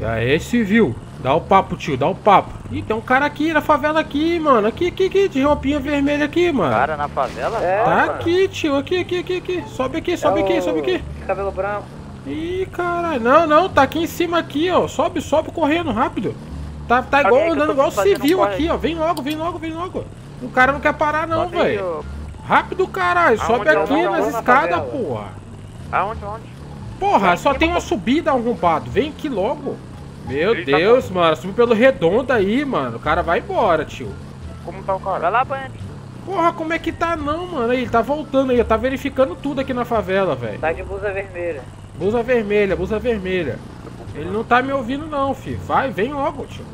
E aí, civil? Dá o papo, tio, dá o papo. Ih, tem um cara aqui na favela aqui, mano. Aqui, aqui, aqui, de roupinha vermelha aqui, mano. Cara na favela? É, Tá mano. aqui, tio, aqui, aqui, aqui, aqui. Sobe aqui, sobe É aqui, o sobe aqui. Cabelo branco. Ih, caralho. Não, não, tá aqui em cima aqui, ó. Sobe, sobe correndo, rápido. Tá, tá igual, eu andando igual civil aqui, ó. Vem logo, vem logo, vem logo. O cara não quer parar não, aí, velho. Rápido, caralho. Sobe Aonde aqui nas escadas, porra. Aonde, onde? Porra, só em tem uma subida arrombado. Vem aqui logo. Meu Ele tá Deus, mano. Subiu pelo redondo aí, mano. O cara vai embora, tio. Como tá o cara? Vai lá, Band. Porra, como é que tá não, mano? Aí, ele tá voltando aí. Tá verificando tudo aqui na favela, velho. Tá de blusa vermelha. Blusa vermelha, blusa vermelha. Ele não tá me ouvindo não, filho. Vai, vem logo, tio.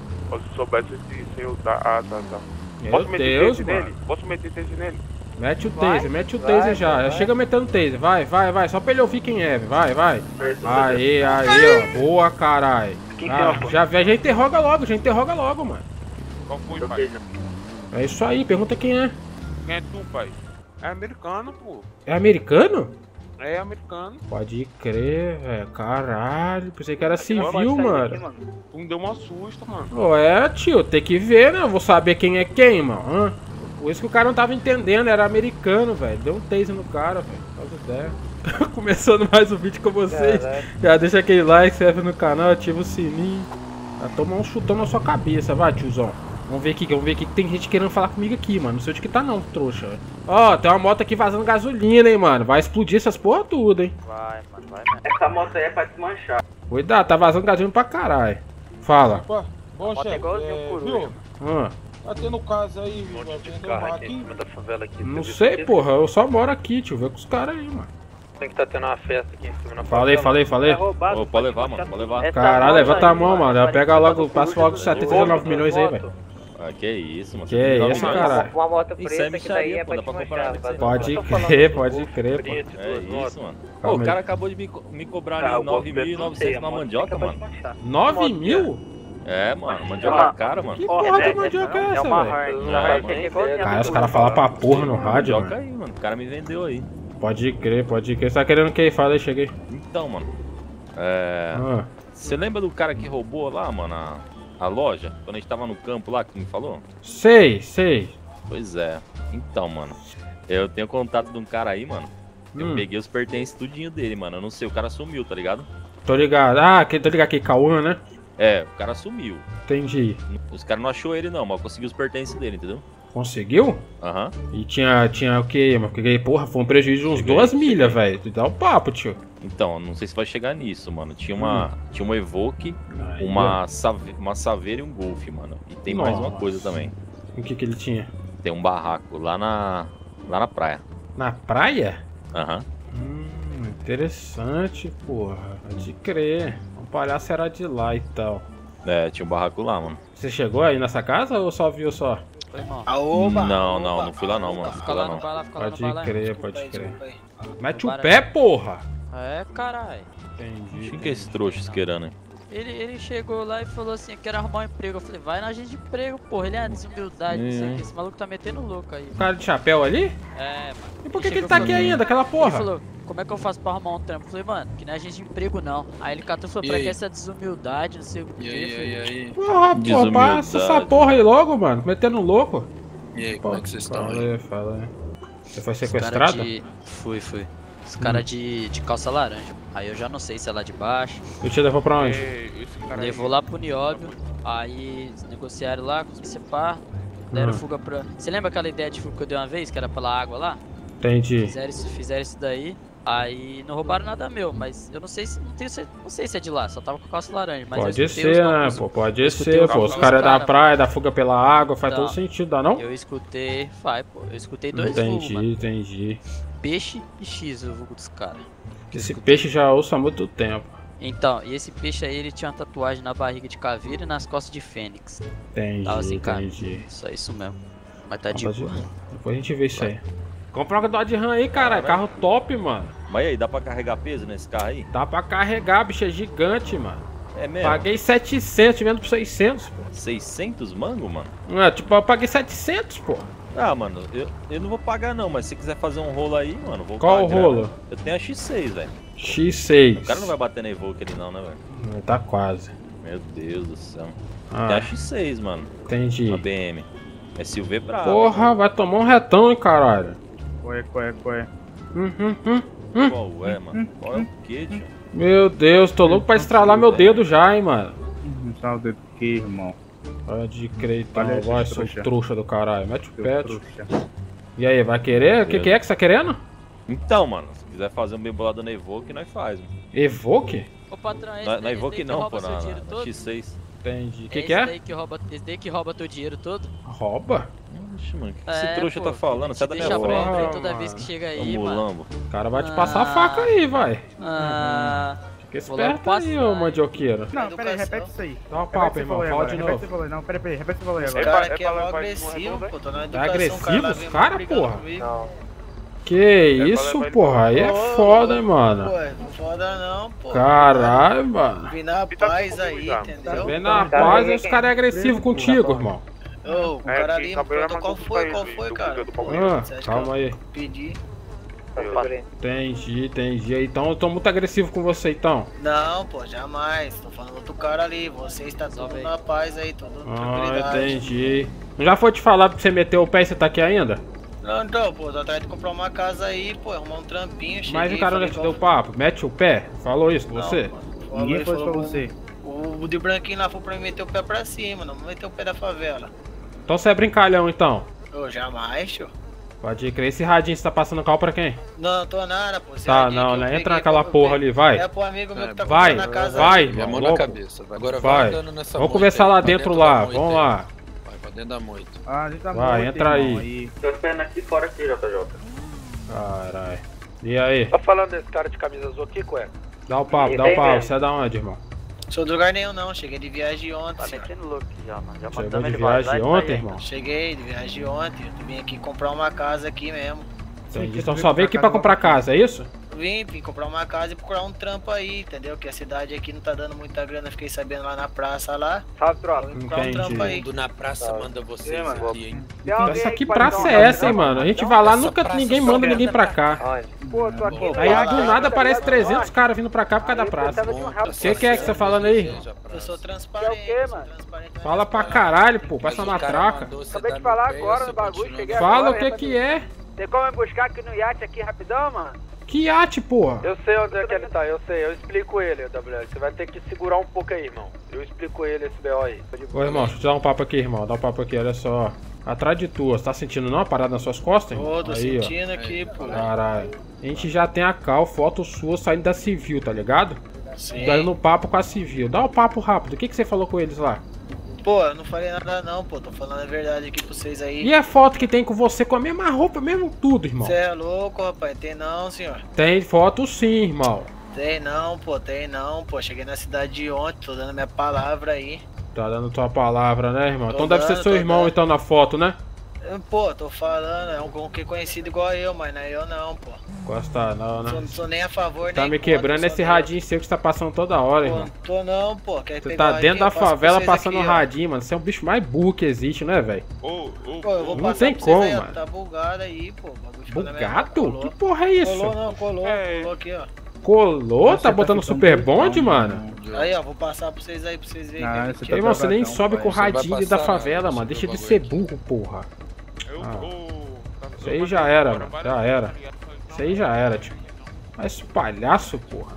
Se soubesse se, se eu tá. Ah, tá, tá. Meu Posso meter Deus, taser mano. nele? Posso meter taser nele? Mete o Vai, taser, mete o vai, taser já. vai. Já chega metendo taser. Vai, vai, vai. Só pra ele ouvir quem é. Vai, vai. Aí, aí, ó. Boa, caralho. Quem Ah, uma já, já interroga logo, já interroga logo, mano. Qual foi, pai? É isso aí, pergunta quem é. Quem é tu, pai? É americano, pô. É americano? É americano. Pode crer, velho. Caralho, pensei que era civil, mano. daqui, mano. Tu me deu uma susto, mano. Pô, é, tio, tem que ver, né? Eu vou saber quem é quem, mano. Por isso que o cara não tava entendendo, era americano, velho. Deu um taser no cara, velho. Faz ideia. Começando mais um vídeo com vocês. Caralho. Já deixa aquele like, se inscreve no canal, ativa o sininho. Vai tomar um chutão na sua cabeça, vai, tiozão. Vamos ver aqui, vamos ver aqui que tem gente querendo falar comigo aqui, mano. Não sei onde que tá não, trouxa. Ó, tem uma moto aqui vazando gasolina, hein, mano. Vai explodir essas porra tudo, hein. Vai, mano, vai mesmo. Essa moto aí é pra desmanchar. Cuidado, tá vazando gasolina pra caralho. Fala. Opa, bom, Bota chefe, igualzinho é, o coruja, viu? Hã? Tá tendo caso aí, viu? Um carro barraco aqui da favela aqui? Não sei, porra. Eu só moro aqui, tio. Vê com os caras aí, mano. Tem que tá tendo uma festa aqui em cima na Falei, falei, É falei. roubado. Pode levar, mano, pode levar. Caralho, levanta a mão, mano. Pega logo, passa logo coruja do 79 outro, milhões aí, velho. Ah, que isso, mano. Que tá isso, caralho. Uma moto é preta que daí é pra desmanchar. comprar, vai- Pode crer, pode crer, pô. É isso, mano. Pô, o cara acabou de me, co- me cobrar Ah, ali o golpe 9.900 na mandioca, mano. 9 mil? É, mano, mandioca cara, mano. Que porra de é, mandioca é É essa, velho? é Cara, os caras falam pra porra no rádio, Mandioca mano. aí, mano. O cara me vendeu aí. Pode crer, pode crer. Você tá querendo que? Fala aí, cheguei. Então, mano. É. Ah, Você lembra do cara que roubou lá, mano, a, a loja? Quando a gente tava no campo lá, que me falou? sei, sei. Pois é. Então, mano. Eu tenho contato de um cara aí, mano. Eu Hum, peguei os pertences tudinho dele, mano. Eu não sei, o cara sumiu, tá ligado? tô ligado. Ah, tô ligado aqui, Cauã, né? É, o cara sumiu. Entendi. Os caras não achou ele não, mas eu consegui os pertences dele, entendeu? Conseguiu? Aham. E tinha, tinha o que, mano? Porque, porra, foi um prejuízo de uns Cheguei, duas cheguei. milhas, velho. Tu dá o papo, tio. Então, não sei se vai chegar nisso, mano. Tinha uma, tinha uma Evoque, uma, save, uma Saveira e um Golf, mano. E tem mais uma Nossa. coisa também. O que que ele tinha? Tem um barraco lá na, lá na praia. Na praia? Aham. Hum, interessante, porra. Pode crer. O palhaço era de lá e tal. É, tinha um barraco lá, mano. Você chegou aí nessa casa ou só viu só? Irmão. não, não, não fui lá não, mano. Fica lá, não vai lá, fica lá, não Pode lá. crer, pode crer. Mete o pé, porra! É, caralho. Entendi. Quem que é esse trouxa esquerando aí? Ele, ele chegou lá e falou assim, eu quero arrumar um emprego. Eu falei, vai na agência de emprego, porra. Ele é desumildade, não sei o que. Esse maluco tá metendo louco aí. O cara de chapéu ali? É, mano. E por que, que chegou ele tá aqui falou- ainda, aquela Ele porra? falou, como é que eu faço pra arrumar um trampo? Eu falei, mano, que não é agência de emprego não. Aí ele catou e falou, pra que essa desumildade, não sei o que. E aí, e aí, e aí? Porra, porra, passa essa porra aí logo, mano. Metendo louco. E aí, como é que vocês estão fala aí? aí, fala aí. Você foi sequestrado? de... Fui, fui. Os caras de, de calça laranja. Aí eu já não sei se é lá de baixo. Eu te levou pra onde? Cara. Levou lá pro Nióbio, aí negociaram lá, conseguiram separar, deram Hum. fuga pra. Você lembra aquela ideia de fuga que eu dei uma vez, que era pela água lá? Entendi. Fizeram isso, fizeram isso daí. Aí não roubaram nada meu, mas eu não sei se. Não, tenho, não sei se é de lá, só tava com calça laranja. Mas eu Pode ser, né, pô? Pode ser, os pô. Os caras da cara, praia, da fuga pela água, faz Não. todo sentido, dá não? Eu escutei. Vai, pô. Eu escutei dois Entendi, mano. entendi. Peixe e X, o vulgo dos caras. Esse peixe já ouço há muito tempo. Então, e esse peixe aí, ele tinha uma tatuagem na barriga de caveira e nas costas de fênix. Entendi, Tava assim, cara. entendi. Só isso mesmo. Mas tá de boa. Depois a gente vê isso aí. Compra uma Dodge Ram aí, caralho. Carro top, mano. Mas e aí, dá pra carregar peso nesse carro aí? Dá pra carregar, bicho. É gigante, mano. É mesmo? Paguei 700, vendo por 600, pô. 600 mango, mano? Não é, tipo, eu paguei 700, pô. Ah, mano, eu, eu não vou pagar não, mas se quiser fazer um rolo aí, mano, vou Qual o pagar. rolo? Eu tenho a X6, velho. X6. O cara não vai bater na Evoque ali não, né, velho? Tá quase. Meu Deus do céu. Ah, Até a X6, mano. entendi. Uma BM. SUV brava. Porra, vai tomar um retão, hein, caralho. Qual é, qual é, qual é? Hum, hum, hum. Qual é, mano? Qual é o quê, tio? Meu Deus, tô louco pra estralar meu dedo já, hein, mano. Não sabe o dedo que, irmão. Pode crer, então. Olha Vai, seu trouxa. trouxa do caralho. Mete o pé. trouxa. E aí, vai querer? O que, que é que você tá querendo? Então, mano, se quiser fazer um bem bolado na Evoque, nós faz. mano. Evoque? Ô patrão, esse Na, na Evoque não, pô, na, na todo? Entendi. X6. O que, que é? Daí que rouba, esse daí que rouba teu dinheiro todo? Rouba? Ixi, mano, o que, que É, esse trouxa pô, tá falando? Sai da minha frente. toda mano. vez que chega Ô, aí, mano. O cara vai te passar a Ah. faca aí, vai. Ah, Fica esperto aí, passar, ô hein. mandioqueiro. Não, pera aí, repete isso aí. Dá uma você irmão. aí Fala de novo. falou aí. Não, pera aí, repete o você falou aí Esse agora. cara cara aqui é é mó mó agressivo, agressivo, pô. Tô na É educação, agressivo lá os vem cara, brigando porra? Não. Que isso, porra. Aí é foda, hein, mano. Pô, não foda não, pô. Caralho, mano. Vim na Tá paz aí, entendeu? Vem na Cara, paz e os caras é agressivo contigo, irmão. Ô, o É, cara ali qual foi, qual foi, cara. Ah, calma aí. Pedi. Entendi, entendi. Então eu tô muito agressivo com você, então. Não, pô, jamais. Tô falando outro cara ali. Você está tudo na paz aí, tudo Ah, tranquilidade. entendi. Não já foi te falar pra você meter o pé e você tá aqui ainda? Não, então, pô, tô atrás de comprar uma casa aí, pô, arrumar um trampinho, cheguei, Mas o cara já te deu papo? Mete o pé? Falou isso com Não, você? falou, Ninguém foi pra você. O, o de branquinho lá foi pra mim meter o pé pra cima, não meter o pé da favela. Então você é brincalhão, então. Ô, jamais, tio. Pode crer. Esse radinho você tá passando cal pra quem? Não, não tô nada, pô. esse Tá, não, né? Entra naquela eu porra ali, vai. É pro amigo meu que tá Vai, comprando a casa vai. Minha irmão. mão na cabeça. Agora Vai. vai andando nessa Vamos moita conversar lá dentro da lá. moita Vamos lá. Vai pra dentro da moita. Ah, a gente tá Vai, entra aí. Tô esperando aqui fora aqui, JJ. Caralho. E aí? Tá falando desse cara de camisa azul aqui, cueca? Dá o papo, E dá o papo. Você é da onde, irmão? Sou de lugar nenhum não, cheguei de viagem ontem. Tá metendo louco já, mano. Já Chegou mandamos de viagem ontem, irmão? Cheguei de viagem ontem, eu vim aqui comprar uma casa aqui mesmo. Entendi. Então só veio aqui pra comprar casa, é isso? Vim, vim comprar uma casa e procurar um trampo aí, entendeu? Que a cidade aqui não tá dando muita grana, fiquei sabendo lá na praça lá. Salve, tropa. Vim procurar um trampo aí. Mundo na praça manda vocês mano. aqui, hein? Essa que praça é essa, hein, mano? A gente vai lá, nunca ninguém manda ninguém pra cá. Pô, tô aqui. Aí do nada aparece ligado? 300 caras vindo pra cá por causa da praça. um. O que, que é que você tá falando aí? Eu sou transparente. quê, eu sou mano? Fala pra caralho, pô. Passa o na cara traca. mandou você Acabei de falar agora você no bagulho, cheguei Fala agora, o que que é. Tem como me buscar aqui no iate aqui rapidão, mano? Que iate, porra. Eu sei onde é que ele tá, eu sei, eu explico ele, WL. Você vai ter que segurar um pouco aí, irmão. Eu explico ele esse BO aí. Ô, irmão, deixa eu te dar um papo aqui, irmão. Dá um papo aqui, olha só. Atrás de tu, você tá sentindo não a parada nas suas costas? irmão? Ô, tô Aí, ó. sentindo aqui, pô. Caralho. A gente já tem a cal, foto sua saindo da civil, tá ligado? Sim. Dando papo com a civil. Dá o papo rápido. O que, que você falou com eles lá? Pô, eu não falei nada não, pô. Tô falando a verdade aqui pra vocês aí. E a foto que tem com você com a mesma roupa, mesmo tudo, irmão? Você é louco, rapaz? Tem não, senhor. Tem foto sim, irmão. Tem não, pô, tem não, pô. Cheguei na cidade de ontem, tô dando minha palavra aí. Tá dando tua palavra, né, irmão? Tô então deve ser dando, seu irmão, dando. então, na foto, né? Pô, tô falando, é um um que conhecido igual eu, mas não é eu não, pô. Gosta não, né? Sou, não sou nem a favor, Tá nem me contra, quebrando sou esse radinho seu que você tá passando toda hora, Pô, irmão. não tô não, pô. Quer Você pegar tá dentro da favela passando aqui, ó. radinho, mano. Você é o bicho mais burro que existe, né, velho? Pô, eu vou Não passar tem como, aí, mano. Tá bugado aí, pô. Bugado? Que porra é isso? Colou não, colou, colou aqui, ó. Colou? Tá botando ficando super bonde, mano? Aí, ó, vou passar pra vocês aí, pra vocês verem. Ah, que você tá Irmão, você nem sobe com o radinho da passar, favela, mano. Deixa de ser burro, porra. Ah. Eu, Isso aí já era, mano. Já era. Isso aí já era, tio. Mas palhaço, porra.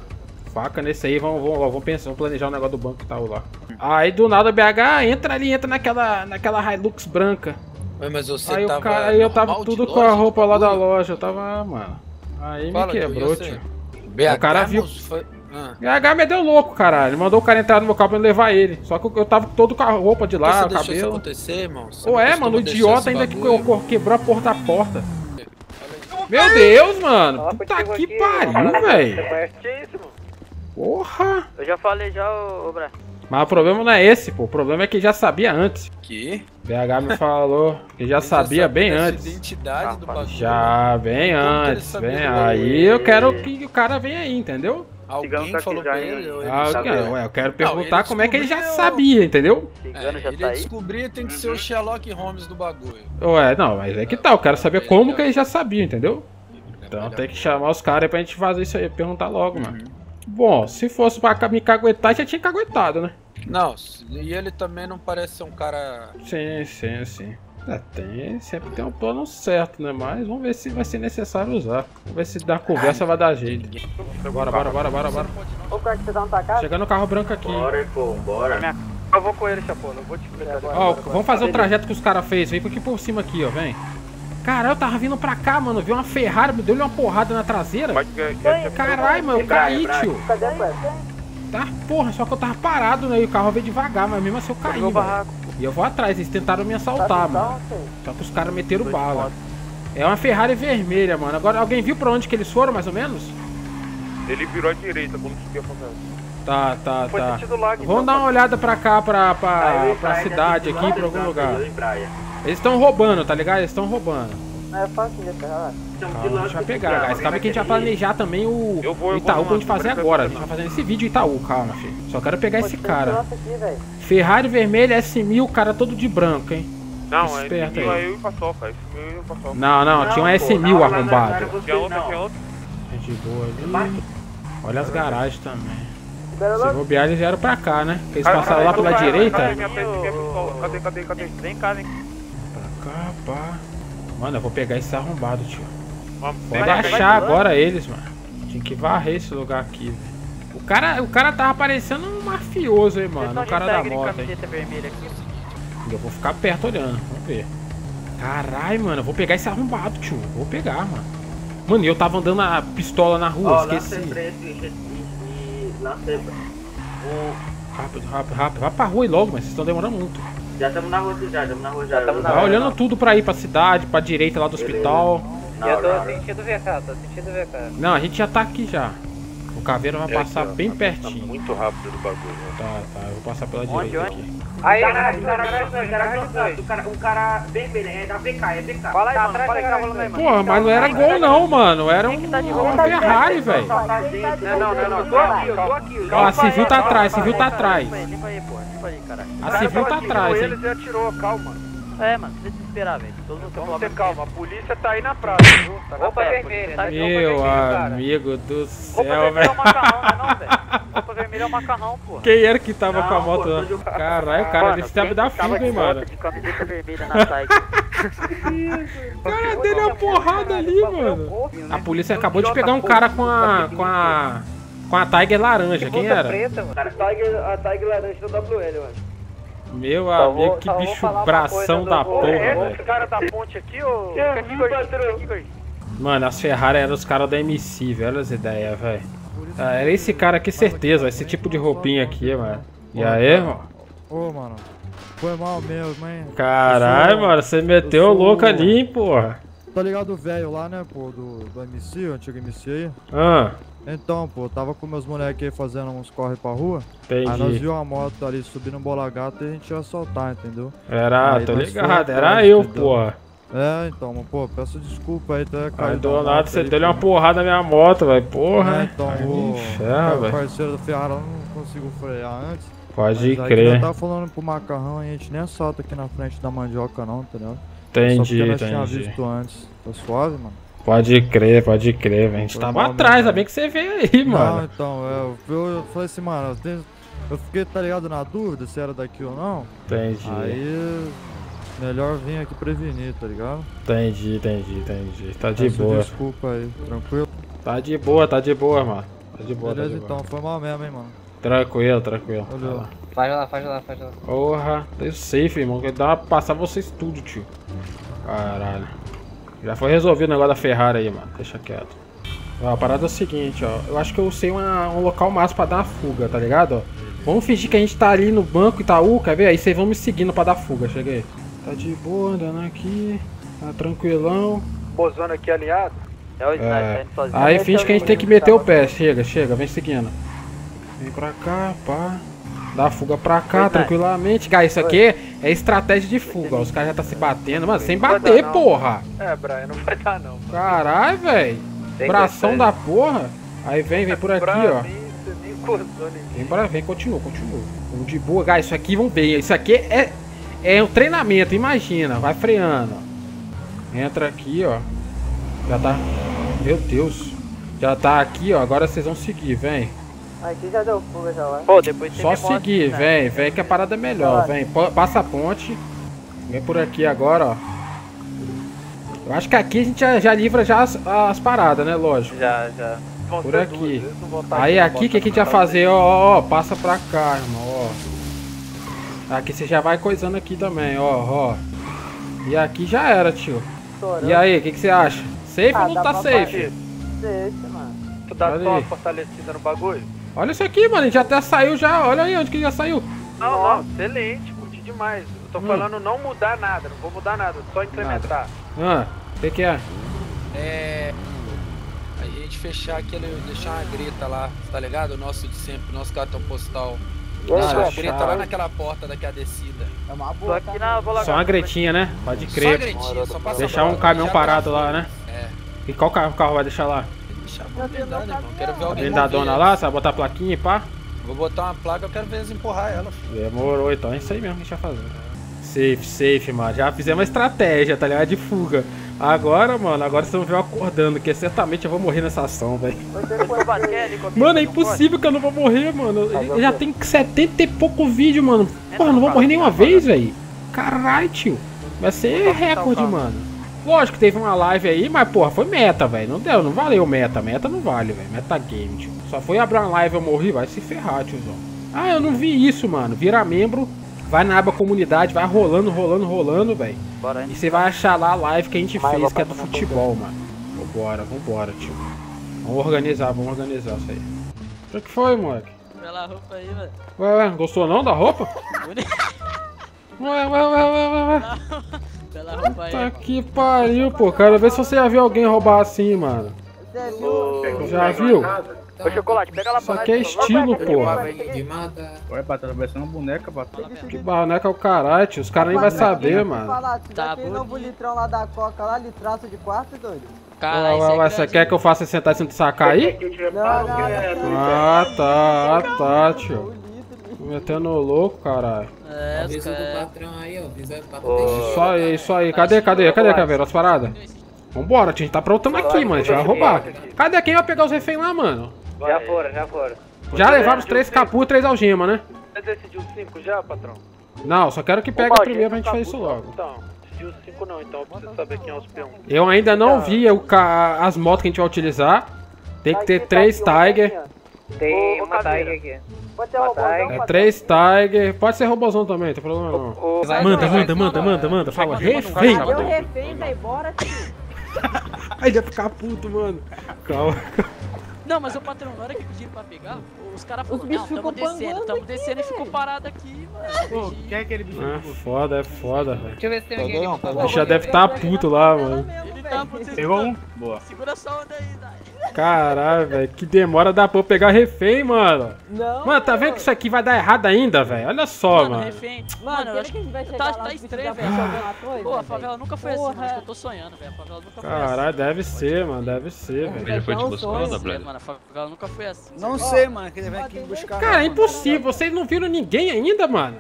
Faca nesse aí, vamos, vamos, vamos pensar, vamos planejar o negócio do banco que tá lá. Aí do nada o BH entra ali, entra naquela, naquela Hilux branca. Ué, mas você Aí, o tava cara, aí eu tava tudo com a roupa lá da loja, eu tava, ah, mano. Aí Fala, me quebrou, tio. BH, O cara viu- foi- Ah. BH me deu louco, caralho. Ele mandou o cara entrar no meu carro pra eu levar ele. Só que eu- tava todo com a roupa de que lá, o deixou isso cabelo. acontecer, irmão? Você Ou não é, mano, o idiota ainda que bagulho? co- quebrou a porta da porta. Meu Deus, mano. Puta que aqui, pariu, velho. Porra. Eu já falei já, ô, ô Bra. Mas o problema não é esse, pô. O problema é que já sabia antes. Que? BH me falou que já Ele sabia bem antes. identidade do Rapaz, bagulho. Já, bem Como antes. sabia Bem. do? Aí eu quero que o cara venha aí, entendeu? Alguém tá falou já, pra ele? ou ele Ah, eu sabia? quero, ué, eu quero Não, perguntar ele como é que ele já sabia, entendeu? É, já ele tá descobrir tem que ser o Sherlock Holmes do bagulho. Ué, não, mas é que tá, eu quero saber como que ele já sabia, entendeu? Então tem que chamar os caras pra gente fazer isso aí, perguntar logo, mano. Bom, se fosse pra me caguetar, já tinha caguetado, né? Não, e ele também não parece ser um cara. Sim, sim, sim. É, tem, sempre tem um plano certo, né? Mas vamos ver se vai ser necessário usar. Vamos ver se da conversa vai dar jeito. Bora, bora, bora, bora, bora. Ô, cara, você tá tacado? Chegando o carro branco aqui. Bora, pô, bora. Eu vou com ele, Chapô, não vou te explicar. Ó, vamos fazer o trajeto que os caras fez. Vem aqui por cima aqui, ó, vem. Caralho, eu tava vindo pra cá, mano. Vi uma Ferrari, me deu uma porrada na traseira. Caralho, mano, eu caí, tio. Tá, porra, só que eu tava parado, né? E o carro veio devagar, mas mesmo assim eu caí, mano. E eu vou atrás, eles tentaram me assaltar, mano. Só que os caras meteram bala. É uma Ferrari vermelha, mano. Agora, alguém viu pra onde que eles foram, mais ou menos? Ele virou à direita quando subiu a. Tá, tá, Foi tá. Vamos dar uma olhada pra cá, pra, pra, pra cidade aqui, pra algum lugar. Eles estão roubando, tá ligado? Eles estão roubando. Não é fácil de pegar. Calma, a gente vai pegar, guys. Calma que a gente vai planejar também o Eu vou, eu Itaú pra gente fazer agora. A gente vai fazer esse vídeo Itaú, calma, filho. Só quero pegar esse cara. Ferrari vermelha, S1000, cara todo de branco, hein? Não, é Esperto esse aí. eu e o Paçoca. Esse meu e o Paçoca. Não, não, tinha um S1000 arrombado. Tinha outra, tinha outra. Gente boa ali. Olha as garagens também. Se bobear, eles vieram pra cá, né? Porque eles Cara, passaram lá cara, pela cara, direita. cara. Cadê, cadê, cadê? Vem cá, vem cá. Cá, pá. Mano, eu vou pegar esse arrombado, tio. Vamos, Pode vai, achar agora eles, mano. Tinha que varrer esse lugar aqui, velho. O cara, o cara tava parecendo um mafioso, hein, mano. O cara da moto. Eu vou ficar perto olhando, vamos ver. Caralho, mano, eu vou pegar esse arrombado, tio. Vou pegar, mano. Mano, e eu tava andando a pistola na rua, Ó, esqueci. Rápido, rápido, rápido. Vai pra rua e logo, mas vocês estão demorando muito. Já estamos na rua já, estamos na rua já. estamos na Vai olhando tudo pra ir pra cidade, pra direita lá do hospital. Na Eu tô hora. sentindo VK, tô sentindo VK. Não, a gente já tá aqui já. O caveiro vai É passar aqui, ó, bem tá- pertinho. Tá muito rápido do bagulho. né? Tá, tá, eu vou passar pela Onde, direita onde? aqui. Aí, Garagem, garagem, garagem, garagem, garagem, garagem, o cara, o cara vermelho, é da BK, é BK. Fala aí, Tá mano, atrás fala aí, da tá falando aí, mano. Porra, mas não era gol não, mano. Era um, tá uma? Ferrari, velho. Não, não, não, não, tô aqui, eu tô aqui. Ó, a civil tá atrás, civil tá atrás. aí, limpa aí, pô, limpa aí, caralho. A civil tá atrás, hein. e atirou, calma. É, mano, precisa desesperar, velho. Todo mundo Vamos ter calma, a polícia tá aí na praça, viu? Tá na Roupa praça. vermelha, tá de roupa Meu vermelha, cara. amigo do Roupa céu, vermelha é velho. o macarrão, não é não, velho? Roupa vermelha é o macarrão, porra. Quem era que tava Não, com a moto lá? Caralho, o cara desse tempo da Tava fuga, hein, mano. bota de camiseta vermelha na Nike. O cara dele uma porrada ali, mano. A polícia acabou de pegar um cara com a. com a. com a Tiger laranja. Quem era? preta, mano. Cara, a Tiger, a Tiger laranja do WL, mano. Meu Só vou- amigo, que vou bicho falar uma bração da do- porra, É, velho. cara da ponte aqui, ô... Mano, as Ferrari eram os caras da MC, velho. Olha as ideias, velho. Ah, era esse cara aqui, certeza. Esse tipo de roupinha aqui, mano. E aí, irmão? Ô, mano, foi mal mesmo, hein? Caralho, mano, você meteu sou- louco ali, hein, porra. Tá ligado o velho lá, né, pô, do, do MC, o antigo MC aí? Ah, Então, pô, tava com meus moleques aí fazendo uns corre pra rua. Aí nós entendi. viu uma moto ali subindo um bola gata e a gente ia soltar, entendeu? Era, Aí tô ligado, era atrás, eu, entendeu? porra. É, então, mas, pô, peço desculpa aí, tá Aí caindo do na nada você aí, deu uma pô. porrada na minha moto, velho. Porra. É, então, Aí, o, parceiro do Ferrari eu não consigo frear antes. Pode Mas aí crer. eu tava falando pro macarrão e a gente nem assalta aqui na frente da mandioca não, entendeu? Só Entendi, porque nós entendi. visto antes. Tá suave, mano? Pode crer, pode crer, velho. A gente Foi tava mal atrás, ainda bem que você veio aí, Não, mano. então, é, eu, eu, falei assim, mano, eu, tenho- eu fiquei, tá ligado, na dúvida se era daqui ou não. Entendi. Aí, melhor vir aqui prevenir, tá ligado? Entendi, entendi, entendi. Tá de Peço boa. Desculpa aí, tranquilo? Tá de boa, tá de boa, mano. Tá de boa, Beleza, tá de boa. então, foi mal mesmo, hein, mano. Tranquilo, tranquilo. Valeu. Faz lá, faz lá, faz lá. Porra, eu sei, filho, irmão. Que dá pra passar vocês tudo, tio. Caralho. Já foi resolvido o negócio da Ferrari aí, mano. Deixa quieto. Ó, a parada é o seguinte, ó. Eu acho que eu sei uma- um local massa pra dar uma fuga, tá ligado? Ó. Vamos fingir que a gente tá ali no banco Itaú, quer ver? Aí vocês vão me seguindo pra dar fuga, cheguei. Tá de boa, andando aqui. Tá tranquilão. Bozona aqui alinhado. É o É. sozinho. Aí finge que a gente tem que meter o pé. Chega, chega, vem seguindo. Vem pra cá, pá. Dá fuga pra cá, Oi, tranquilamente. Guys, isso aqui é estratégia de fuga. ó. Os caras já tá se batendo. Mano, sem bater, porra. É, Brian, não vai dar não. Caralho, velho. Bração da porra. Aí vem, vem por aqui, ó. Vem pra vem, continua, continua. Vamos de boa, guys. Isso aqui, vamos ver. Isso aqui é, é um treinamento, imagina. Vai freando. ó. Entra aqui, ó. Já tá. Meu Deus. Já tá aqui, ó. Agora vocês vão seguir, vem. Aqui já deu fuga já lá. Pô, depois você Só me mostra, seguir, né? vem, vem que a parada é melhor, vem. Passa a ponte. Vem por aqui agora, ó. Eu acho que aqui a gente já, já livra já as, as paradas, né? Lógico. Já, já. Vão Por ser aqui. duas, Aí aqui, o que, que a gente vai fazer? Ó, ó, ó, passa pra cá, irmão, ó. Aqui você já vai coisando aqui também, ó, ó. E aqui já era, tio. E aí, o que, que você acha? Safe Ah, ou não tá safe? Deixa, mano. Tu dá Olha só uma fortalecida no bagulho? Olha isso aqui, mano, a gente já até saiu já. Olha aí onde que já saiu. Não, não, excelente, curti demais. Eu tô Hum. falando não mudar nada, não vou mudar nada, só implementar. Ah, o que que é? É. A gente fechar aquele. deixar uma greta lá, tá ligado? O nosso de sempre, o nosso cartão postal. Deixar uma greta lá naquela porta daquela descida. É uma boa. Tô aqui na vou Só uma gretinha, né? Pode Só a crer. gretinha, só passa Deixar a um caminhão parado tá lá, né? É. E qual carro, carro vai deixar lá? Deixar uma blindada, irmão. Quero ver A alguém. blindadona lá, você vai botar a plaquinha e pá? Vou botar uma placa, eu quero ver eles empurrar ela. filho. Demorou, então é isso aí mesmo que a gente vai fazer. Safe, safe, mano. Já fizemos uma estratégia, tá ligado? De fuga. Agora, mano, agora vocês vão ver eu acordando, que certamente eu vou morrer nessa ação, velho. Mano, é impossível que eu não vou morrer, mano. Eu já tenho 70 e pouco vídeo, mano. Porra, eu não vou morrer nenhuma vez, velho. Caralho, tio. Vai ser recorde, mano. Lógico que teve uma live aí, mas, porra, foi meta, velho. Não deu, não valeu meta. Meta não vale, velho. Meta game, tio. Só foi abrir uma live e eu morri, vai se ferrar, tiozão. Ah, eu não vi isso, mano. Vira membro, vai na aba comunidade, vai rolando, rolando, rolando, velho. Bora E você vai achar lá a live que a gente Vai, fez, que é do futebol, mano. Vambora, vambora, tio. Vamos organizar, vamos organizar isso aí. O que foi, moleque? Pela roupa aí, velho. Ué, ué, gostou não da roupa? Ué, ué, ué, ué, ué, ué. Pela roupa aí. Tá que pariu, pô. Quero ver se você já viu alguém roubar assim, mano. Já viu? Ô, Chocolate, pega lá Isso aqui é estilo, porra. Ué, Pato, tá parecendo uma boneca, Pato. Que barneca é o caralho, tio. Os caras nem vai saber, mano. Tá aquele novo litrão lá da Coca lá, litraço de quarto, doido. Ué, Caralho, ué, ué, é você quer que eu faça sentar e você sacar aí? Não, não, não. Ah, tá, ah, tá, tio. Metendo louco, caralho. É, os caras... Isso aí, isso aí. Cadê, cadê, cadê, Caveira? As paradas? Vambora. A gente tá aprontando aqui, mano. A gente vai roubar. Cadê quem vai pegar os reféns lá, mano? Já foram, já foram. Já levaram os três capuz e três algemas, né? Você decidiu 5 já, patrão? Não, só quero que pegue a primeira pra gente fazer isso logo. Então, decidiu 5 não, então eu preciso saber quem é os peões. Eu ainda não vi o ca- as motos que a gente vai utilizar. Tem que ter três Tiger. Tem uma Tiger aqui. Pode ser robôzão, É três Tiger. Pode ser robôzão também, não tem problema não. Manda, manda, manda, manda, manda. Fala, refém. Deu refém, vai embora, tio. Aí já ficar puto, mano. Calma. Não, mas o patrão, na hora que pediram pra pegar, os caras falaram, não, tamo descendo, tamo aqui, descendo e ficou parado aqui, Pô, mano. quem é aquele bicho? É foda, é foda, velho. Deixa eu ver se tem alguém aqui. O bicho já deve estar puto lá, mano. Ele tá, vocês Pegou um? Boa. Segura aí, Dai. Caralho, velho. Que demora dá pra eu pegar refém, mano. Não, Mano, tá vendo que isso aqui vai dar errado ainda, velho? Olha só, Mano, mano. refém. Mano, Mano, eu acho que a gente vai chegar tá, lá, tá estranho, já velho. Pô, a favela nunca foi assim, mano. Porra. Acho que eu tô sonhando, velho. A favela nunca foi assim. Caralho, deve ser, mano. Deve ser, velho. Ele foi te buscando, É, mano, a favela nunca foi assim. Não sei, mano, que ele vem aqui buscar. Cara, é impossível. Vocês não viram ninguém ainda, mano.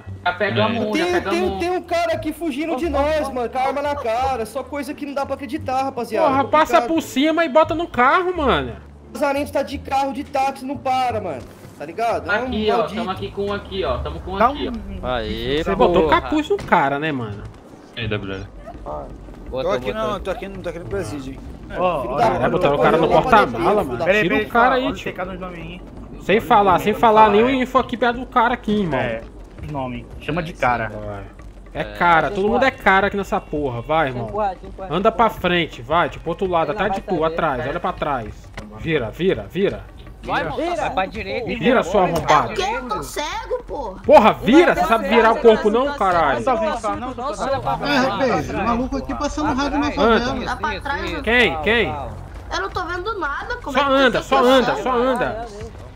Tem, tem, tem um cara aqui fugindo de nós, mano, com a arma na cara. Só coisa que não dá pra acreditar, rapaziada. Porra, passa por cima e bota no carro, mano. O vazamento tá de carro, de táxi, não para, mano. Tá ligado? É um Aqui, ó, maldito. tamo aqui com um aqui, ó. Tamo com um Dá aqui, ó. Aê, Você botou capuz no cara, né, mano? Tô aqui não, tô aqui, tô aqui no presídio, hein. Ó, ó, Caralho, botaram o cara no porta-mala, mano. Peraí, Tira peraí, o cara aí, tio. aí? Sem falar, sem falar nenhum info aqui perto do cara aqui, irmão. É, nome. Chama de cara. É cara, todo mundo é cara aqui nessa porra, vai, irmão. Anda pra frente, vai, tipo, outro lado, atrás de tu, atrás, olha pra trás. Vira, vira, vira. Vai, mano. Vai pra direita. Vira, sua arrombada. Eu tô cego, porra. Porra, vira, você sabe virar o corpo não, caralho? Não tá falar, não? Vai. o maluco aqui passando rádio na pra trás. Quem, quem? Eu não tô vendo nada. Como Só é que anda, só anda, só anda.